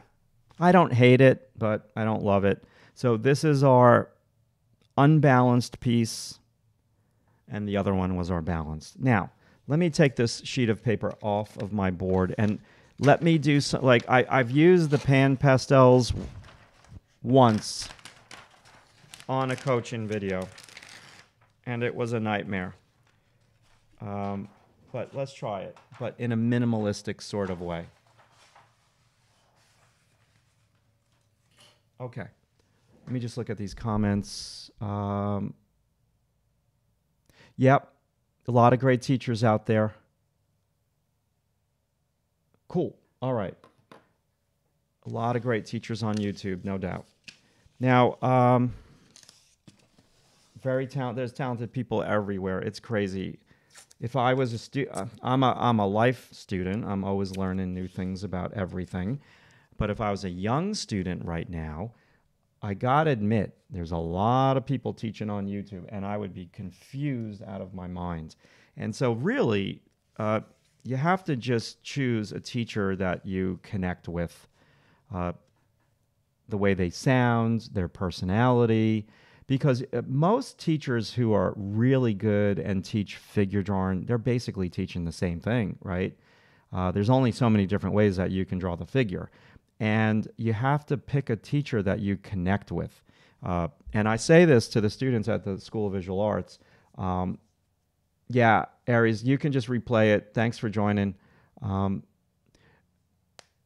I don't hate it, but I don't love it. So this is our unbalanced piece and the other one was our balanced. Now, let me take this sheet of paper off of my board and let me do some, like I, I've used the pan pastels once on a coaching video and it was a nightmare. Um, but let's try it, but in a minimalistic sort of way. Okay. Let me just look at these comments. Um, Yep, a lot of great teachers out there. cool. All right. A lot of great teachers on YouTube, no doubt. Now, um, very talented. There's talented people everywhere. It's crazy. If I was a student, uh, I'm a I'm a life student. I'm always learning new things about everything. But if I was a young student right now, I gotta admit, there's a lot of people teaching on YouTube, and I would be confused out of my mind. And so, really, uh, you have to just choose a teacher that you connect with. Uh, the way they sound, their personality, because uh, most teachers who are really good and teach figure drawing, they're basically teaching the same thing, right? Uh, there's only so many different ways that you can draw the figure. And you have to pick a teacher that you connect with. Uh, and I say this to the students at the School of Visual Arts. Um, yeah, Aries, you can just replay it. Thanks for joining. Um,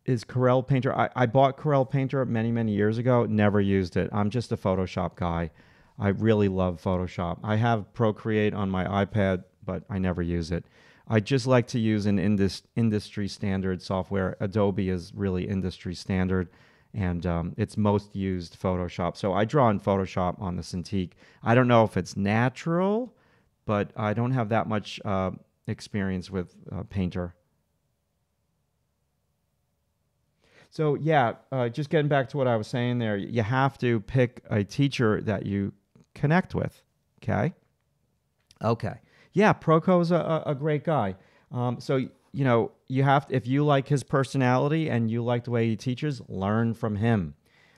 is Corel Painter. I, I bought Corel Painter many, many years ago, never used it. I'm just a Photoshop guy. I really love Photoshop. I have Procreate on my iPad, but I never use it. I just like to use an indus- industry standard software. Adobe is really industry standard, and um, it's most used Photoshop. So I draw in Photoshop on the Cintiq. I don't know if it's natural, but I don't have that much uh, experience with uh, Painter. So yeah, uh, just getting back to what I was saying there, you have to pick a teacher that you connect with. Okay. Okay. Yeah, Proko is a, a great guy. Um, so you know you have to, if you like his personality and you like the way he teaches, learn from him.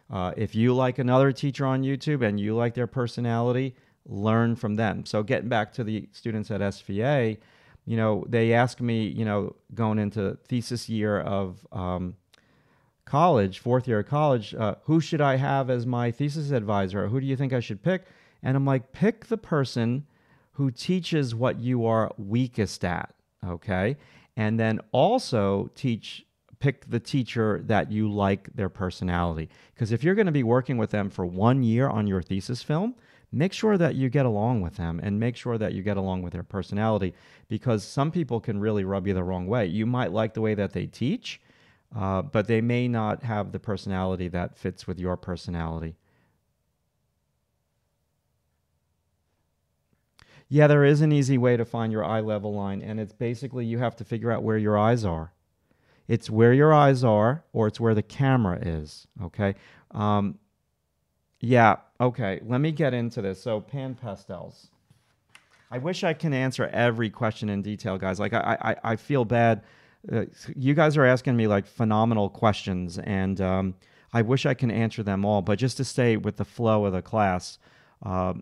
Uh, if you like another teacher on YouTube and you like their personality, learn from them. So getting back to the students at SVA, you know they ask me, you know, going into thesis year of um, college, fourth year of college, uh, who should I have as my thesis advisor? Who do you think I should pick? And I'm like, pick the person who teaches what you are weakest at, okay? And then also teach pick the teacher that you like their personality. Because if you're going to be working with them for one year on your thesis film, make sure that you get along with them and make sure that you get along with their personality because some people can really rub you the wrong way. You might like the way that they teach, uh, but they may not have the personality that fits with your personality. Yeah, there is an easy way to find your eye level line, and it's basically you have to figure out where your eyes are. It's where your eyes are, or it's where the camera is. Okay. Um, yeah. Okay. Let me get into this. So, pan pastels. I wish I can answer every question in detail, guys. Like I, I, I feel bad uh, you guys are asking me like phenomenal questions, and um, I wish I can answer them all. But just to stay with the flow of the class, uh,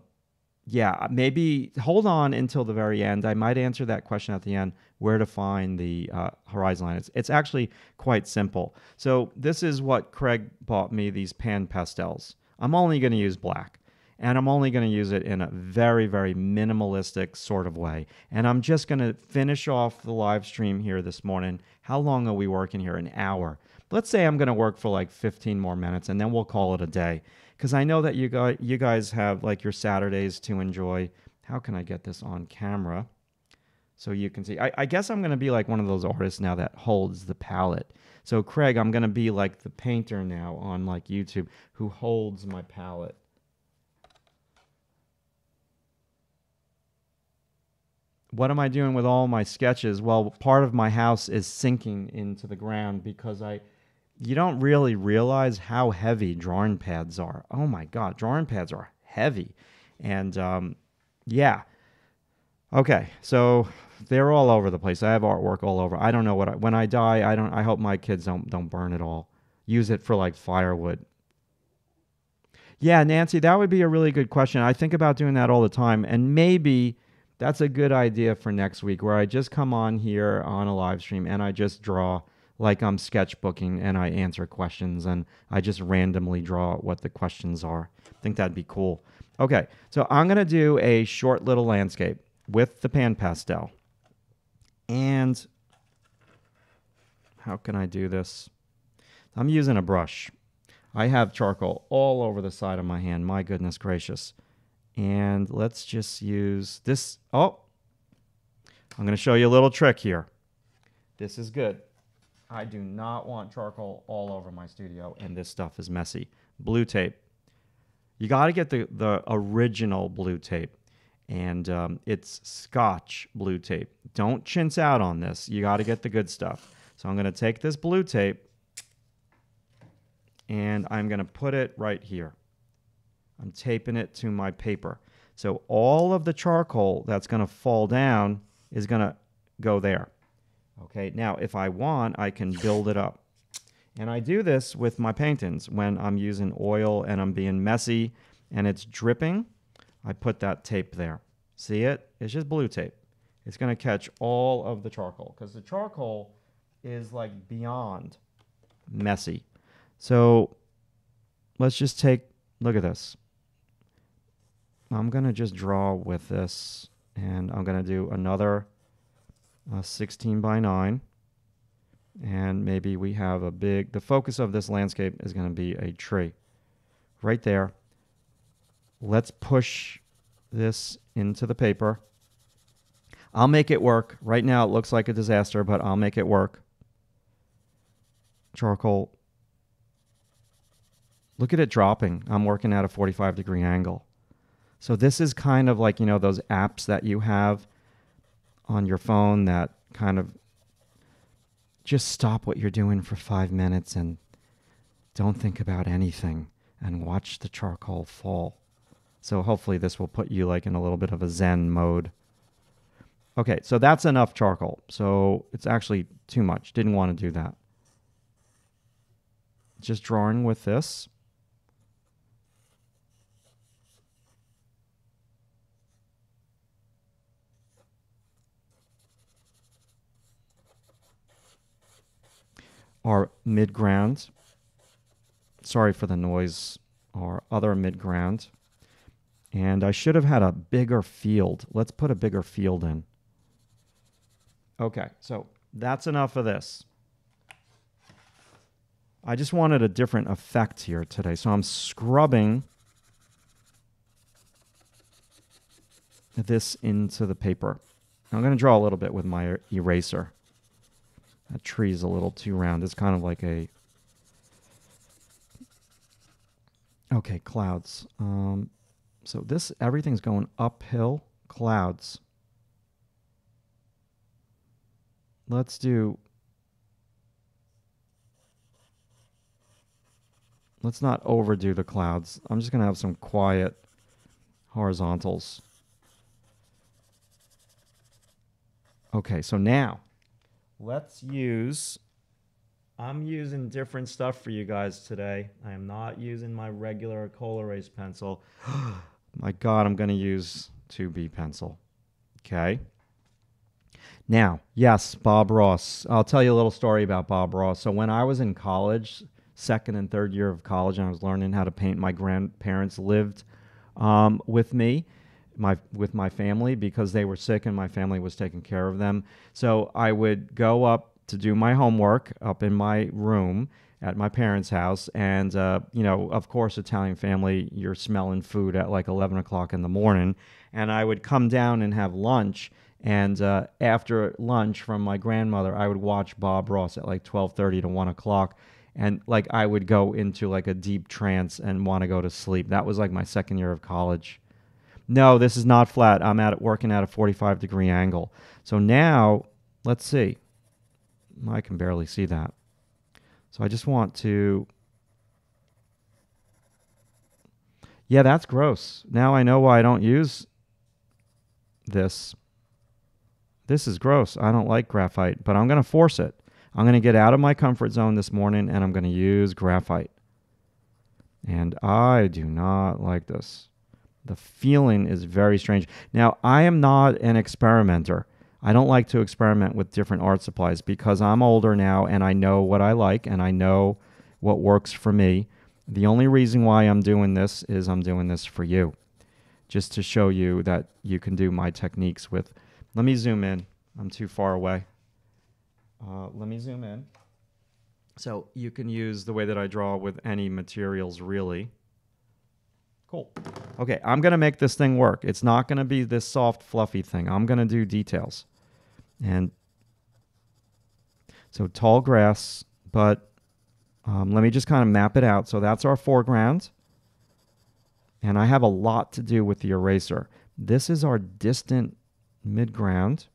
yeah, maybe hold on until the very end. I might answer that question at the end where to find the uh, horizon line. It's, it's actually quite simple. So, this is what Craig bought me these pan pastels. I'm only going to use black and I'm only going to use it in a very, very minimalistic sort of way. And I'm just going to finish off the live stream here this morning. How long are we working here? An hour. Let's say I'm going to work for like 15 more minutes and then we'll call it a day. Because I know that you guys, you guys have like your Saturdays to enjoy. How can I get this on camera? So you can see. I, I guess I'm going to be like one of those artists now that holds the palette. So Craig, I'm going to be like the painter now on like YouTube who holds my palette. What am I doing with all my sketches? Well, part of my house is sinking into the ground because I you don't really realize how heavy drawing pads are. Oh my god, drawing pads are heavy. And um, yeah. Okay, so they're all over the place. I have artwork all over. I don't know what I, when I die, I don't I hope my kids don't don't burn it all. Use it for like firewood. Yeah, Nancy, that would be a really good question. I think about doing that all the time and maybe that's a good idea for next week where I just come on here on a live stream and I just draw like I'm sketchbooking and I answer questions and I just randomly draw what the questions are. I think that'd be cool. Okay, so I'm going to do a short little landscape with the pan pastel. And how can I do this? I'm using a brush. I have charcoal all over the side of my hand. My goodness gracious. And let's just use this. Oh, I'm going to show you a little trick here. This is good. I do not want charcoal all over my studio, and this stuff is messy. Blue tape. You got to get the, the original blue tape, and um, it's Scotch blue tape. Don't chintz out on this. You got to get the good stuff. So I'm going to take this blue tape, and I'm going to put it right here. I'm taping it to my paper. So all of the charcoal that's going to fall down is going to go there. Okay, now if I want, I can build it up. And I do this with my paintings when I'm using oil and I'm being messy and it's dripping. I put that tape there. See it? It's just blue tape. It's going to catch all of the charcoal because the charcoal is like beyond messy. So let's just take, look at this. I'm going to just draw with this and I'm going to do another uh, 16 by 9 and maybe we have a big the focus of this landscape is going to be a tree. Right there. Let's push this into the paper. I'll make it work. Right now it looks like a disaster but I'll make it work. Charcoal. Look at it dropping. I'm working at a 45 degree angle so this is kind of like you know those apps that you have on your phone that kind of just stop what you're doing for five minutes and don't think about anything and watch the charcoal fall. So hopefully this will put you like in a little bit of a zen mode. Okay, so that's enough charcoal. So it's actually too much. Didn't want to do that. Just drawing with this. Our midground. Sorry for the noise, our other midground. And I should have had a bigger field. Let's put a bigger field in. Okay, so that's enough of this. I just wanted a different effect here today. So I'm scrubbing this into the paper. I'm going to draw a little bit with my eraser. That tree's a little too round. It's kind of like a... Okay, clouds. Um, so this, everything's going uphill. Clouds. Let's do... Let's not overdo the clouds. I'm just going to have some quiet horizontals. Okay, so now let's use I'm using different stuff for you guys today. I am not using my regular Col-Erase pencil. my God, I'm going to use 2B pencil. Okay. Now, yes, Bob Ross. I'll tell you a little story about Bob Ross. So when I was in college, second and third year of college, and I was learning how to paint, my grandparents lived um, with me my with my family because they were sick and my family was taking care of them. So I would go up to do my homework up in my room at my parents' house, and uh, you know, of course, Italian family, you're smelling food at like eleven o'clock in the morning, and I would come down and have lunch. And uh, after lunch from my grandmother, I would watch Bob Ross at like twelve thirty to one o'clock, and like I would go into like a deep trance and want to go to sleep. That was like my second year of college. No, this is not flat. I'm at it working at a 45 degree angle. So now, let's see. I can barely see that. So I just want to... Yeah, that's gross. Now I know why I don't use this. This is gross. I don't like graphite, but I'm going to force it. I'm going to get out of my comfort zone this morning and I'm going to use graphite. And I do not like this. The feeling is very strange. Now, I am not an experimenter. I don't like to experiment with different art supplies because I'm older now and I know what I like and I know what works for me. The only reason why I'm doing this is I'm doing this for you, just to show you that you can do my techniques with. Let me zoom in. I'm too far away. Uh, let me zoom in. So you can use the way that I draw with any materials, really. Cool. Okay, I'm going to make this thing work. It's not going to be this soft, fluffy thing. I'm going to do details. And So tall grass, but um, let me just kind of map it out. So that's our foreground. And I have a lot to do with the eraser. This is our distant midground.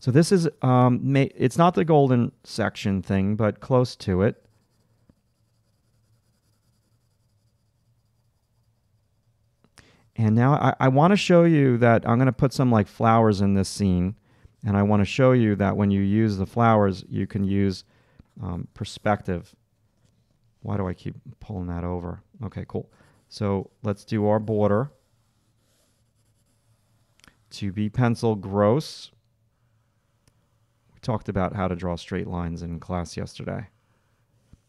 So this is, um, it's not the golden section thing, but close to it. And now I, I want to show you that I'm going to put some like flowers in this scene. And I want to show you that when you use the flowers, you can use um, perspective. Why do I keep pulling that over? Okay, cool. So let's do our border. 2B pencil gross. We talked about how to draw straight lines in class yesterday.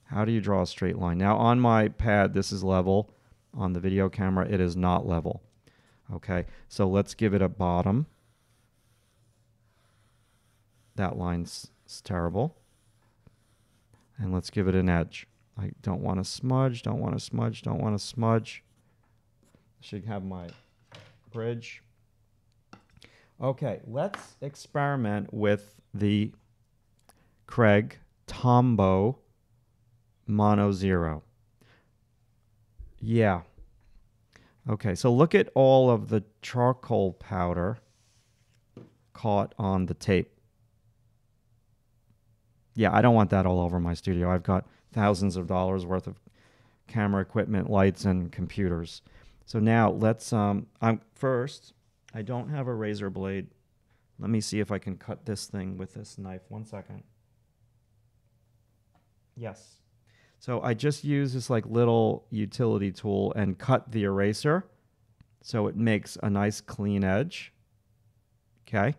How do you draw a straight line? Now on my pad, this is level. On the video camera, it is not level. Okay, so let's give it a bottom. That line's terrible. And let's give it an edge. I don't want to smudge, don't want to smudge, don't want to smudge. Should have my bridge. Okay, let's experiment with the Craig Tombow Mono Zero. Yeah. Okay, so look at all of the charcoal powder caught on the tape. Yeah, I don't want that all over my studio. I've got thousands of dollars worth of camera equipment, lights, and computers. So now let's, um, I'm first, I don't have a razor blade. Let me see if I can cut this thing with this knife. One second. Yes. So I just use this like little utility tool and cut the eraser so it makes a nice clean edge. Okay.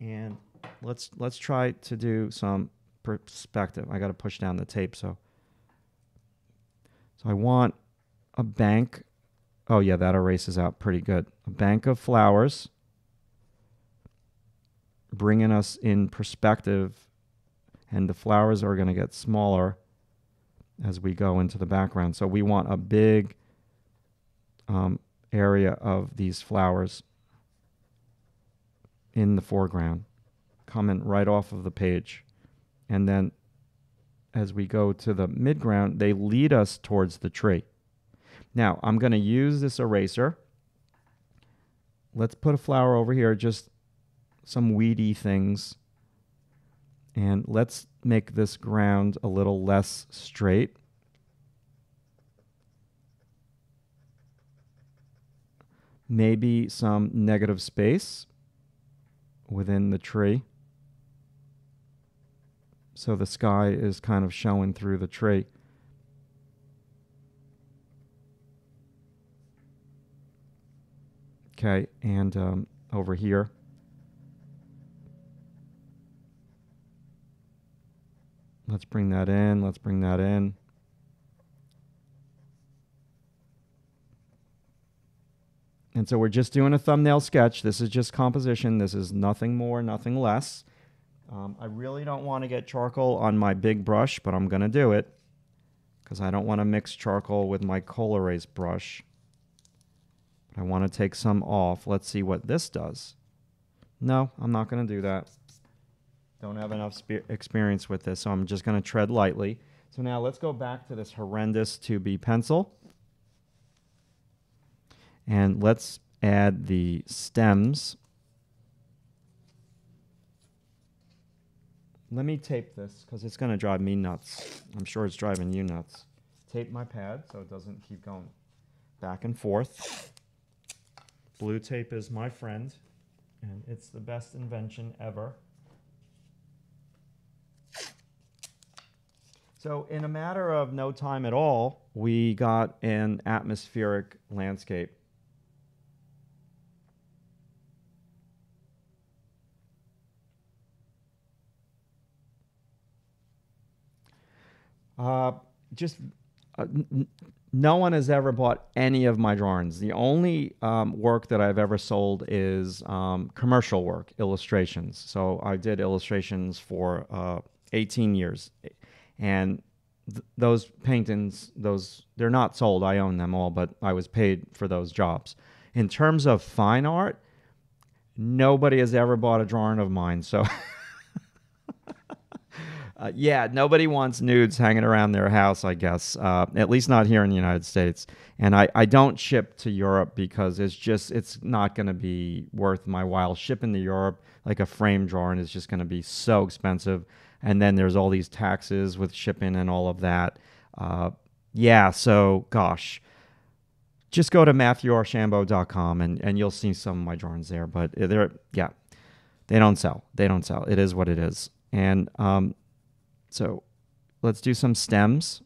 And let's let's try to do some perspective. I got to push down the tape. So, so I want a bank. Oh yeah, that erases out pretty good. A bank of flowers, bringing us in perspective, and the flowers are going to get smaller as we go into the background. So we want a big um, area of these flowers in the foreground, coming right off of the page. And then as we go to the midground, they lead us towards the tree. Now, I'm going to use this eraser. Let's put a flower over here, just some weedy things. And let's make this ground a little less straight. Maybe some negative space within the tree so the sky is kind of showing through the tree. Okay, and um, over here. Let's bring that in. Let's bring that in. And so we're just doing a thumbnail sketch. This is just composition. This is nothing more, nothing less. Um, I really don't want to get charcoal on my big brush, but I'm going to do it because I don't want to mix charcoal with my Col-Erase brush. But I want to take some off. Let's see what this does. No, I'm not going to do that. Don't have enough experience with this, so I'm just going to tread lightly. So now let's go back to this horrendous 2B pencil. And let's add the stems Let me tape this because it's going to drive me nuts. I'm sure it's driving you nuts. Tape my pad so it doesn't keep going back and forth. Blue tape is my friend, and it's the best invention ever. So, in a matter of no time at all, we got an atmospheric landscape. Uh, just uh, no one has ever bought any of my drawings. The only um, work that I've ever sold is um, commercial work, illustrations. So I did illustrations for uh, 18 years, and th- those paintings, those they're not sold. I own them all, but I was paid for those jobs. In terms of fine art, nobody has ever bought a drawing of mine. So. Uh, yeah, nobody wants nudes hanging around their house, I guess. Uh, at least not here in the United States. And I, I don't ship to Europe because it's just it's not going to be worth my while shipping to Europe. Like a frame drawing is just going to be so expensive, and then there's all these taxes with shipping and all of that. Uh, yeah, so gosh, just go to matthewarchambault.com and and you'll see some of my drawings there. But they're yeah, they don't sell. They don't sell. It is what it is. And um, so let's do some stems.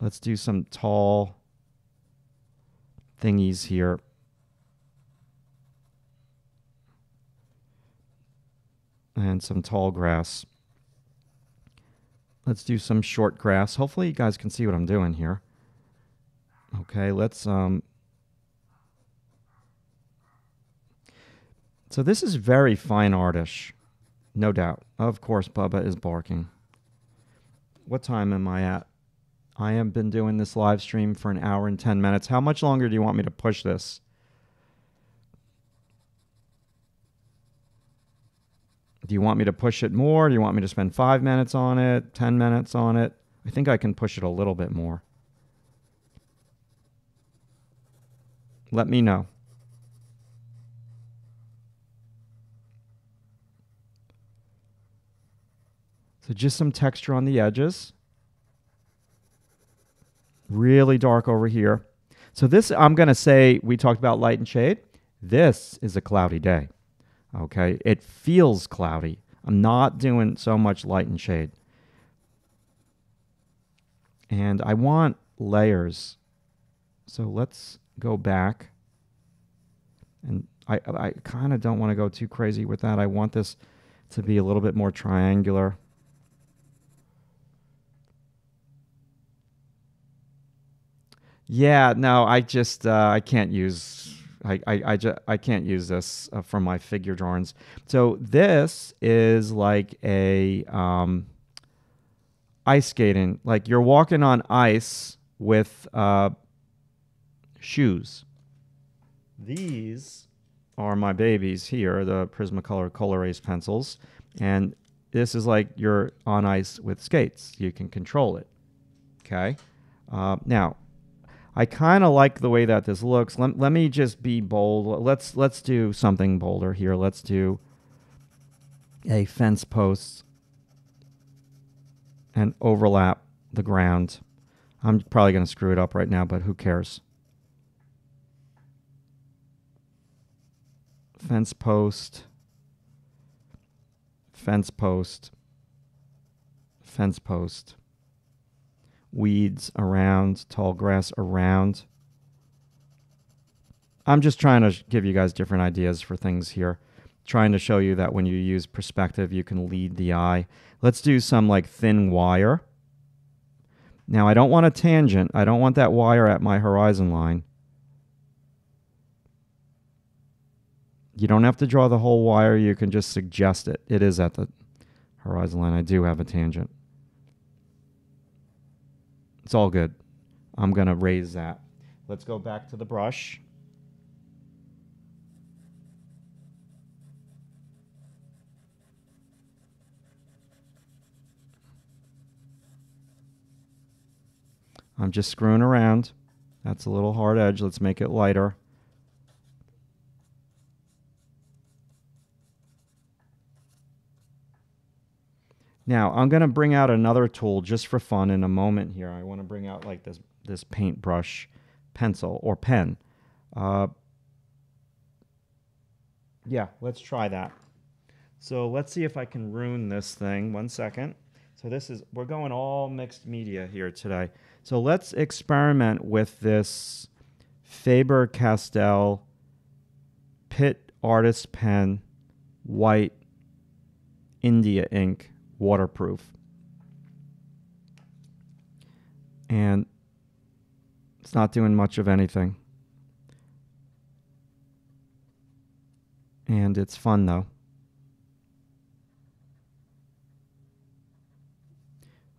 Let's do some tall thingies here. And some tall grass. Let's do some short grass. Hopefully you guys can see what I'm doing here. Okay, let's um So this is very fine artish. No doubt. Of course Bubba is barking. What time am I at? I have been doing this live stream for an hour and 10 minutes. How much longer do you want me to push this? Do you want me to push it more? Do you want me to spend five minutes on it, 10 minutes on it? I think I can push it a little bit more. Let me know. So just some texture on the edges. Really dark over here. So this, I'm going to say, we talked about light and shade. This is a cloudy day. Okay. It feels cloudy. I'm not doing so much light and shade. And I want layers. So let's go back. And I, I kind of don't want to go too crazy with that. I want this to be a little bit more triangular. Yeah, no, I just uh, I can't use I I I, ju- I can't use this uh, for my figure drawings. So this is like a um, ice skating, like you're walking on ice with uh, shoes. These are my babies here, the Prismacolor Col-Erase pencils, and this is like you're on ice with skates. You can control it. Okay. Uh, now I kind of like the way that this looks. Let, let me just be bold. Let's let's do something bolder here. Let's do a fence post and overlap the ground. I'm probably going to screw it up right now, but who cares? Fence post, fence post, fence post weeds around, tall grass around. I'm just trying to give you guys different ideas for things here. Trying to show you that when you use perspective, you can lead the eye. Let's do some like thin wire. Now, I don't want a tangent. I don't want that wire at my horizon line. You don't have to draw the whole wire. You can just suggest it. It is at the horizon line. I do have a tangent. It's all good. I'm going to raise that. Let's go back to the brush. I'm just screwing around. That's a little hard edge. Let's make it lighter. Now I'm going to bring out another tool just for fun in a moment here. I want to bring out like this, this paintbrush pencil or pen. Uh, yeah, let's try that. So let's see if I can ruin this thing. One second. So this is, we're going all mixed media here today. So let's experiment with this Faber-Castell Pitt Artist Pen White India ink waterproof. And it's not doing much of anything. And it's fun though.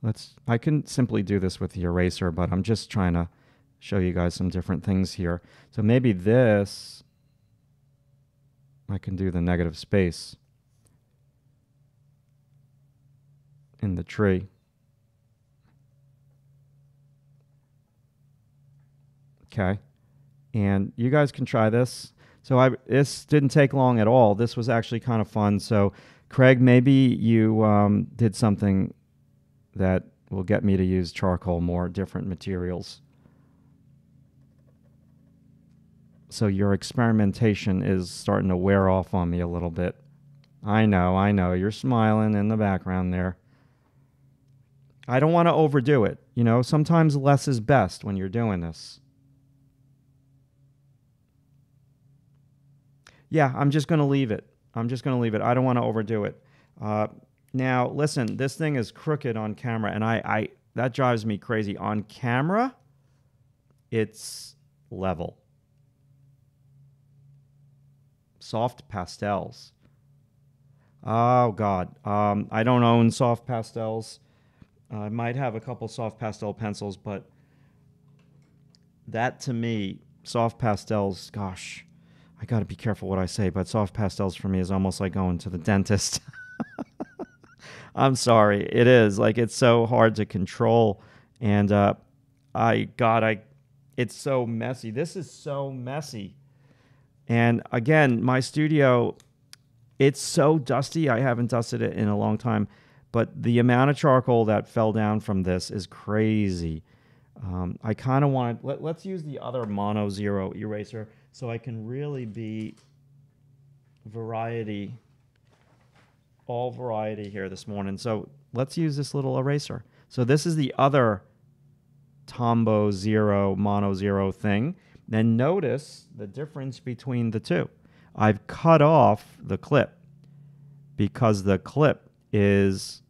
Let's I can simply do this with the eraser, but I'm just trying to show you guys some different things here. So maybe this I can do the negative space. In the tree. Okay. And you guys can try this. So I this didn't take long at all. This was actually kind of fun. So Craig, maybe you um, did something that will get me to use charcoal more, different materials. So your experimentation is starting to wear off on me a little bit. I know, I know. You're smiling in the background there. I don't want to overdo it. You know, sometimes less is best when you're doing this. Yeah, I'm just going to leave it. I'm just going to leave it. I don't want to overdo it. Uh, now, listen, this thing is crooked on camera, and I, I that drives me crazy. On camera, it's level. Soft pastels. Oh God, um, I don't own soft pastels. I might have a couple soft pastel pencils, but that to me, soft pastels, gosh, I got to be careful what I say, but soft pastels for me is almost like going to the dentist. I'm sorry, it is like it's so hard to control, and uh, I God, I, it's so messy. This is so messy, and again, my studio, it's so dusty. I haven't dusted it in a long time, but the amount of charcoal that fell down from this is crazy. Um, I kind of want let, let's use the other mono zero eraser so I can really be variety all variety here this morning. So let's use this little eraser. So this is the other Tombow Zero Mono Zero thing. Then notice the difference between the two. I've cut off the clip because the clip is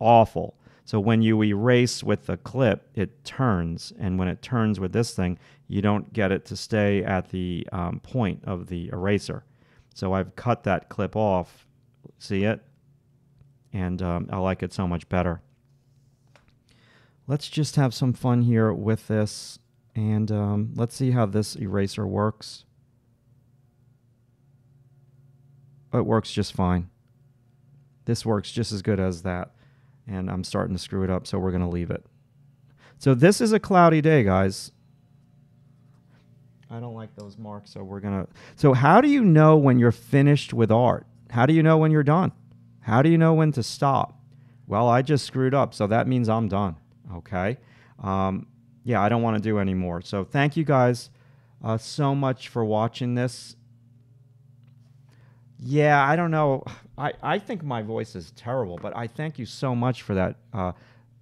awful. So when you erase with the clip, it turns. And when it turns with this thing, you don't get it to stay at the um, point of the eraser. So I've cut that clip off. See it? and um, I like it so much better. Let's just have some fun here with this, and um, let's see how this eraser works. It works just fine. This works just as good as that, and I'm starting to screw it up, so we're going to leave it. So this is a cloudy day, guys. I don't like those marks, so we're going to... So how do you know when you're finished with art? How do you know when you're done? How do you know when to stop? Well, I just screwed up, so that means I'm done. Okay. Um, yeah, I don't want to do anymore. So thank you guys uh, so much for watching this. Yeah, I don't know. I, I think my voice is terrible, but I thank you so much for that uh,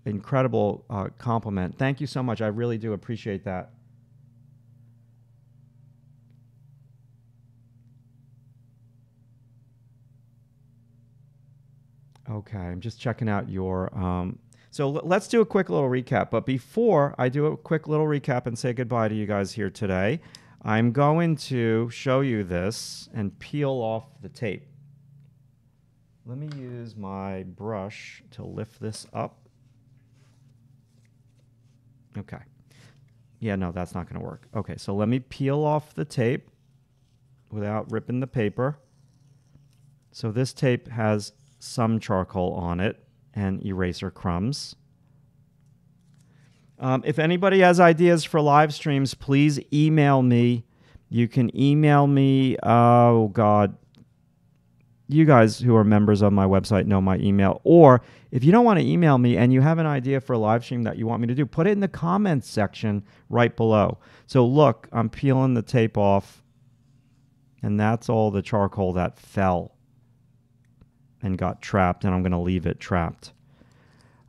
incredible uh, compliment. Thank you so much. I really do appreciate that. Okay, I'm just checking out your. Um, so let's do a quick little recap. But before I do a quick little recap and say goodbye to you guys here today, I'm going to show you this and peel off the tape. Let me use my brush to lift this up. Okay. Yeah, no, that's not going to work. Okay, so let me peel off the tape without ripping the paper. So this tape has some charcoal on it and eraser crumbs. Um, if anybody has ideas for live streams, please email me. You can email me. Oh, God. You guys who are members of my website know my email. Or if you don't want to email me and you have an idea for a live stream that you want me to do, put it in the comments section right below. So, look, I'm peeling the tape off, and that's all the charcoal that fell and got trapped, and I'm going to leave it trapped.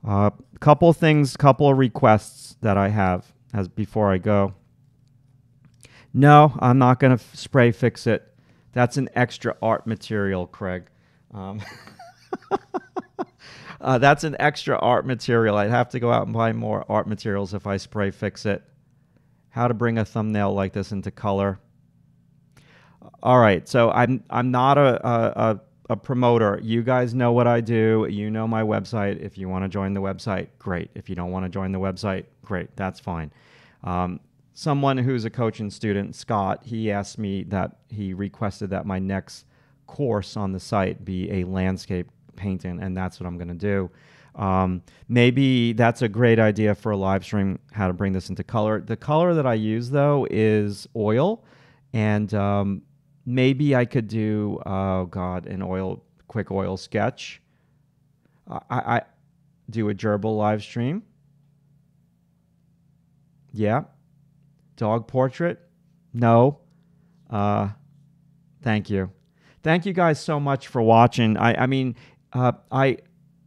A uh, couple things, couple of requests that I have as before I go. No, I'm not going to f- spray fix it. That's an extra art material, Craig. Um, uh, that's an extra art material. I'd have to go out and buy more art materials if I spray fix it. How to bring a thumbnail like this into color. All right, so I'm I'm not a, a, a a promoter. You guys know what I do. You know my website. If you want to join the website, great. If you don't want to join the website, great. That's fine. Um, someone who's a coaching student, Scott, he asked me that he requested that my next course on the site be a landscape painting, and that's what I'm going to do. Um, maybe that's a great idea for a live stream. How to bring this into color? The color that I use though is oil, and um, maybe I could do oh god an oil quick oil sketch. I, I do a gerbil live stream. Yeah. Dog portrait? No. Uh, thank you. Thank you guys so much for watching. I, I mean, uh, I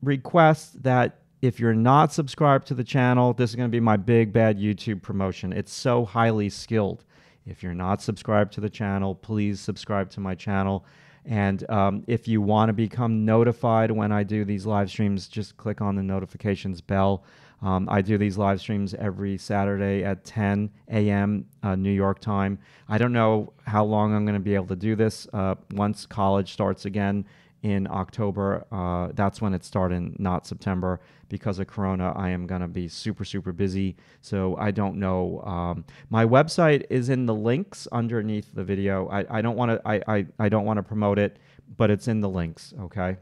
request that if you're not subscribed to the channel, this is going to be my big bad YouTube promotion. It's so highly skilled. If you're not subscribed to the channel, please subscribe to my channel. And um, if you want to become notified when I do these live streams, just click on the notifications bell. Um, I do these live streams every Saturday at 10 a.m. Uh, New York time. I don't know how long I'm going to be able to do this. Uh, once college starts again in October, uh, that's when it started, not September. Because of Corona, I am going to be super, super busy. So I don't know. Um, my website is in the links underneath the video. I, I don't want to. I, I, I don't want to promote it, but it's in the links. Okay.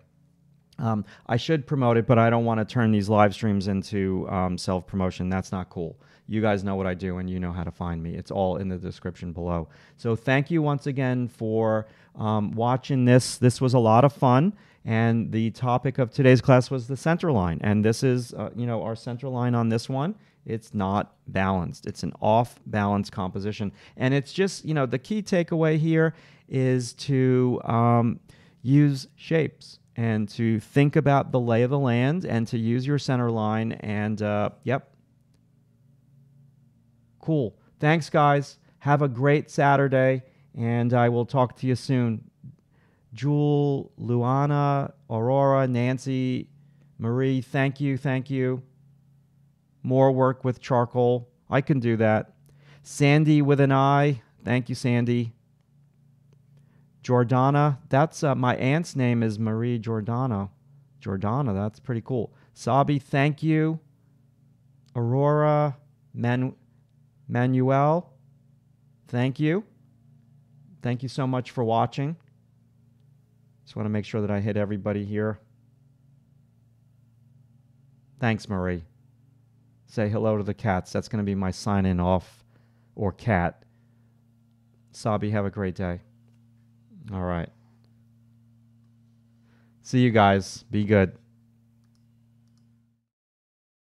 Um, I should promote it, but I don't want to turn these live streams into um, self promotion. That's not cool. You guys know what I do and you know how to find me. It's all in the description below. So thank you once again for um, watching this. This was a lot of fun. And the topic of today's class was the center line. And this is, uh, you know, our center line on this one. It's not balanced. It's an off balance composition. And it's just, you know, the key takeaway here is to um, use shapes and to think about the lay of the land and to use your center line. And uh, yep. Cool. Thanks, guys. Have a great Saturday, and I will talk to you soon. Jewel, Luana, Aurora, Nancy, Marie, thank you, thank you. More work with charcoal. I can do that. Sandy with an I. Thank you, Sandy. Jordana, that's uh, my aunt's name is Marie Jordana. Jordana, that's pretty cool. Sabi, thank you. Aurora, Man- Manuel, thank you. Thank you so much for watching. Just want to make sure that I hit everybody here. Thanks, Marie. Say hello to the cats. That's going to be my sign in off or cat. Sabi, have a great day. All right. See you guys. Be good.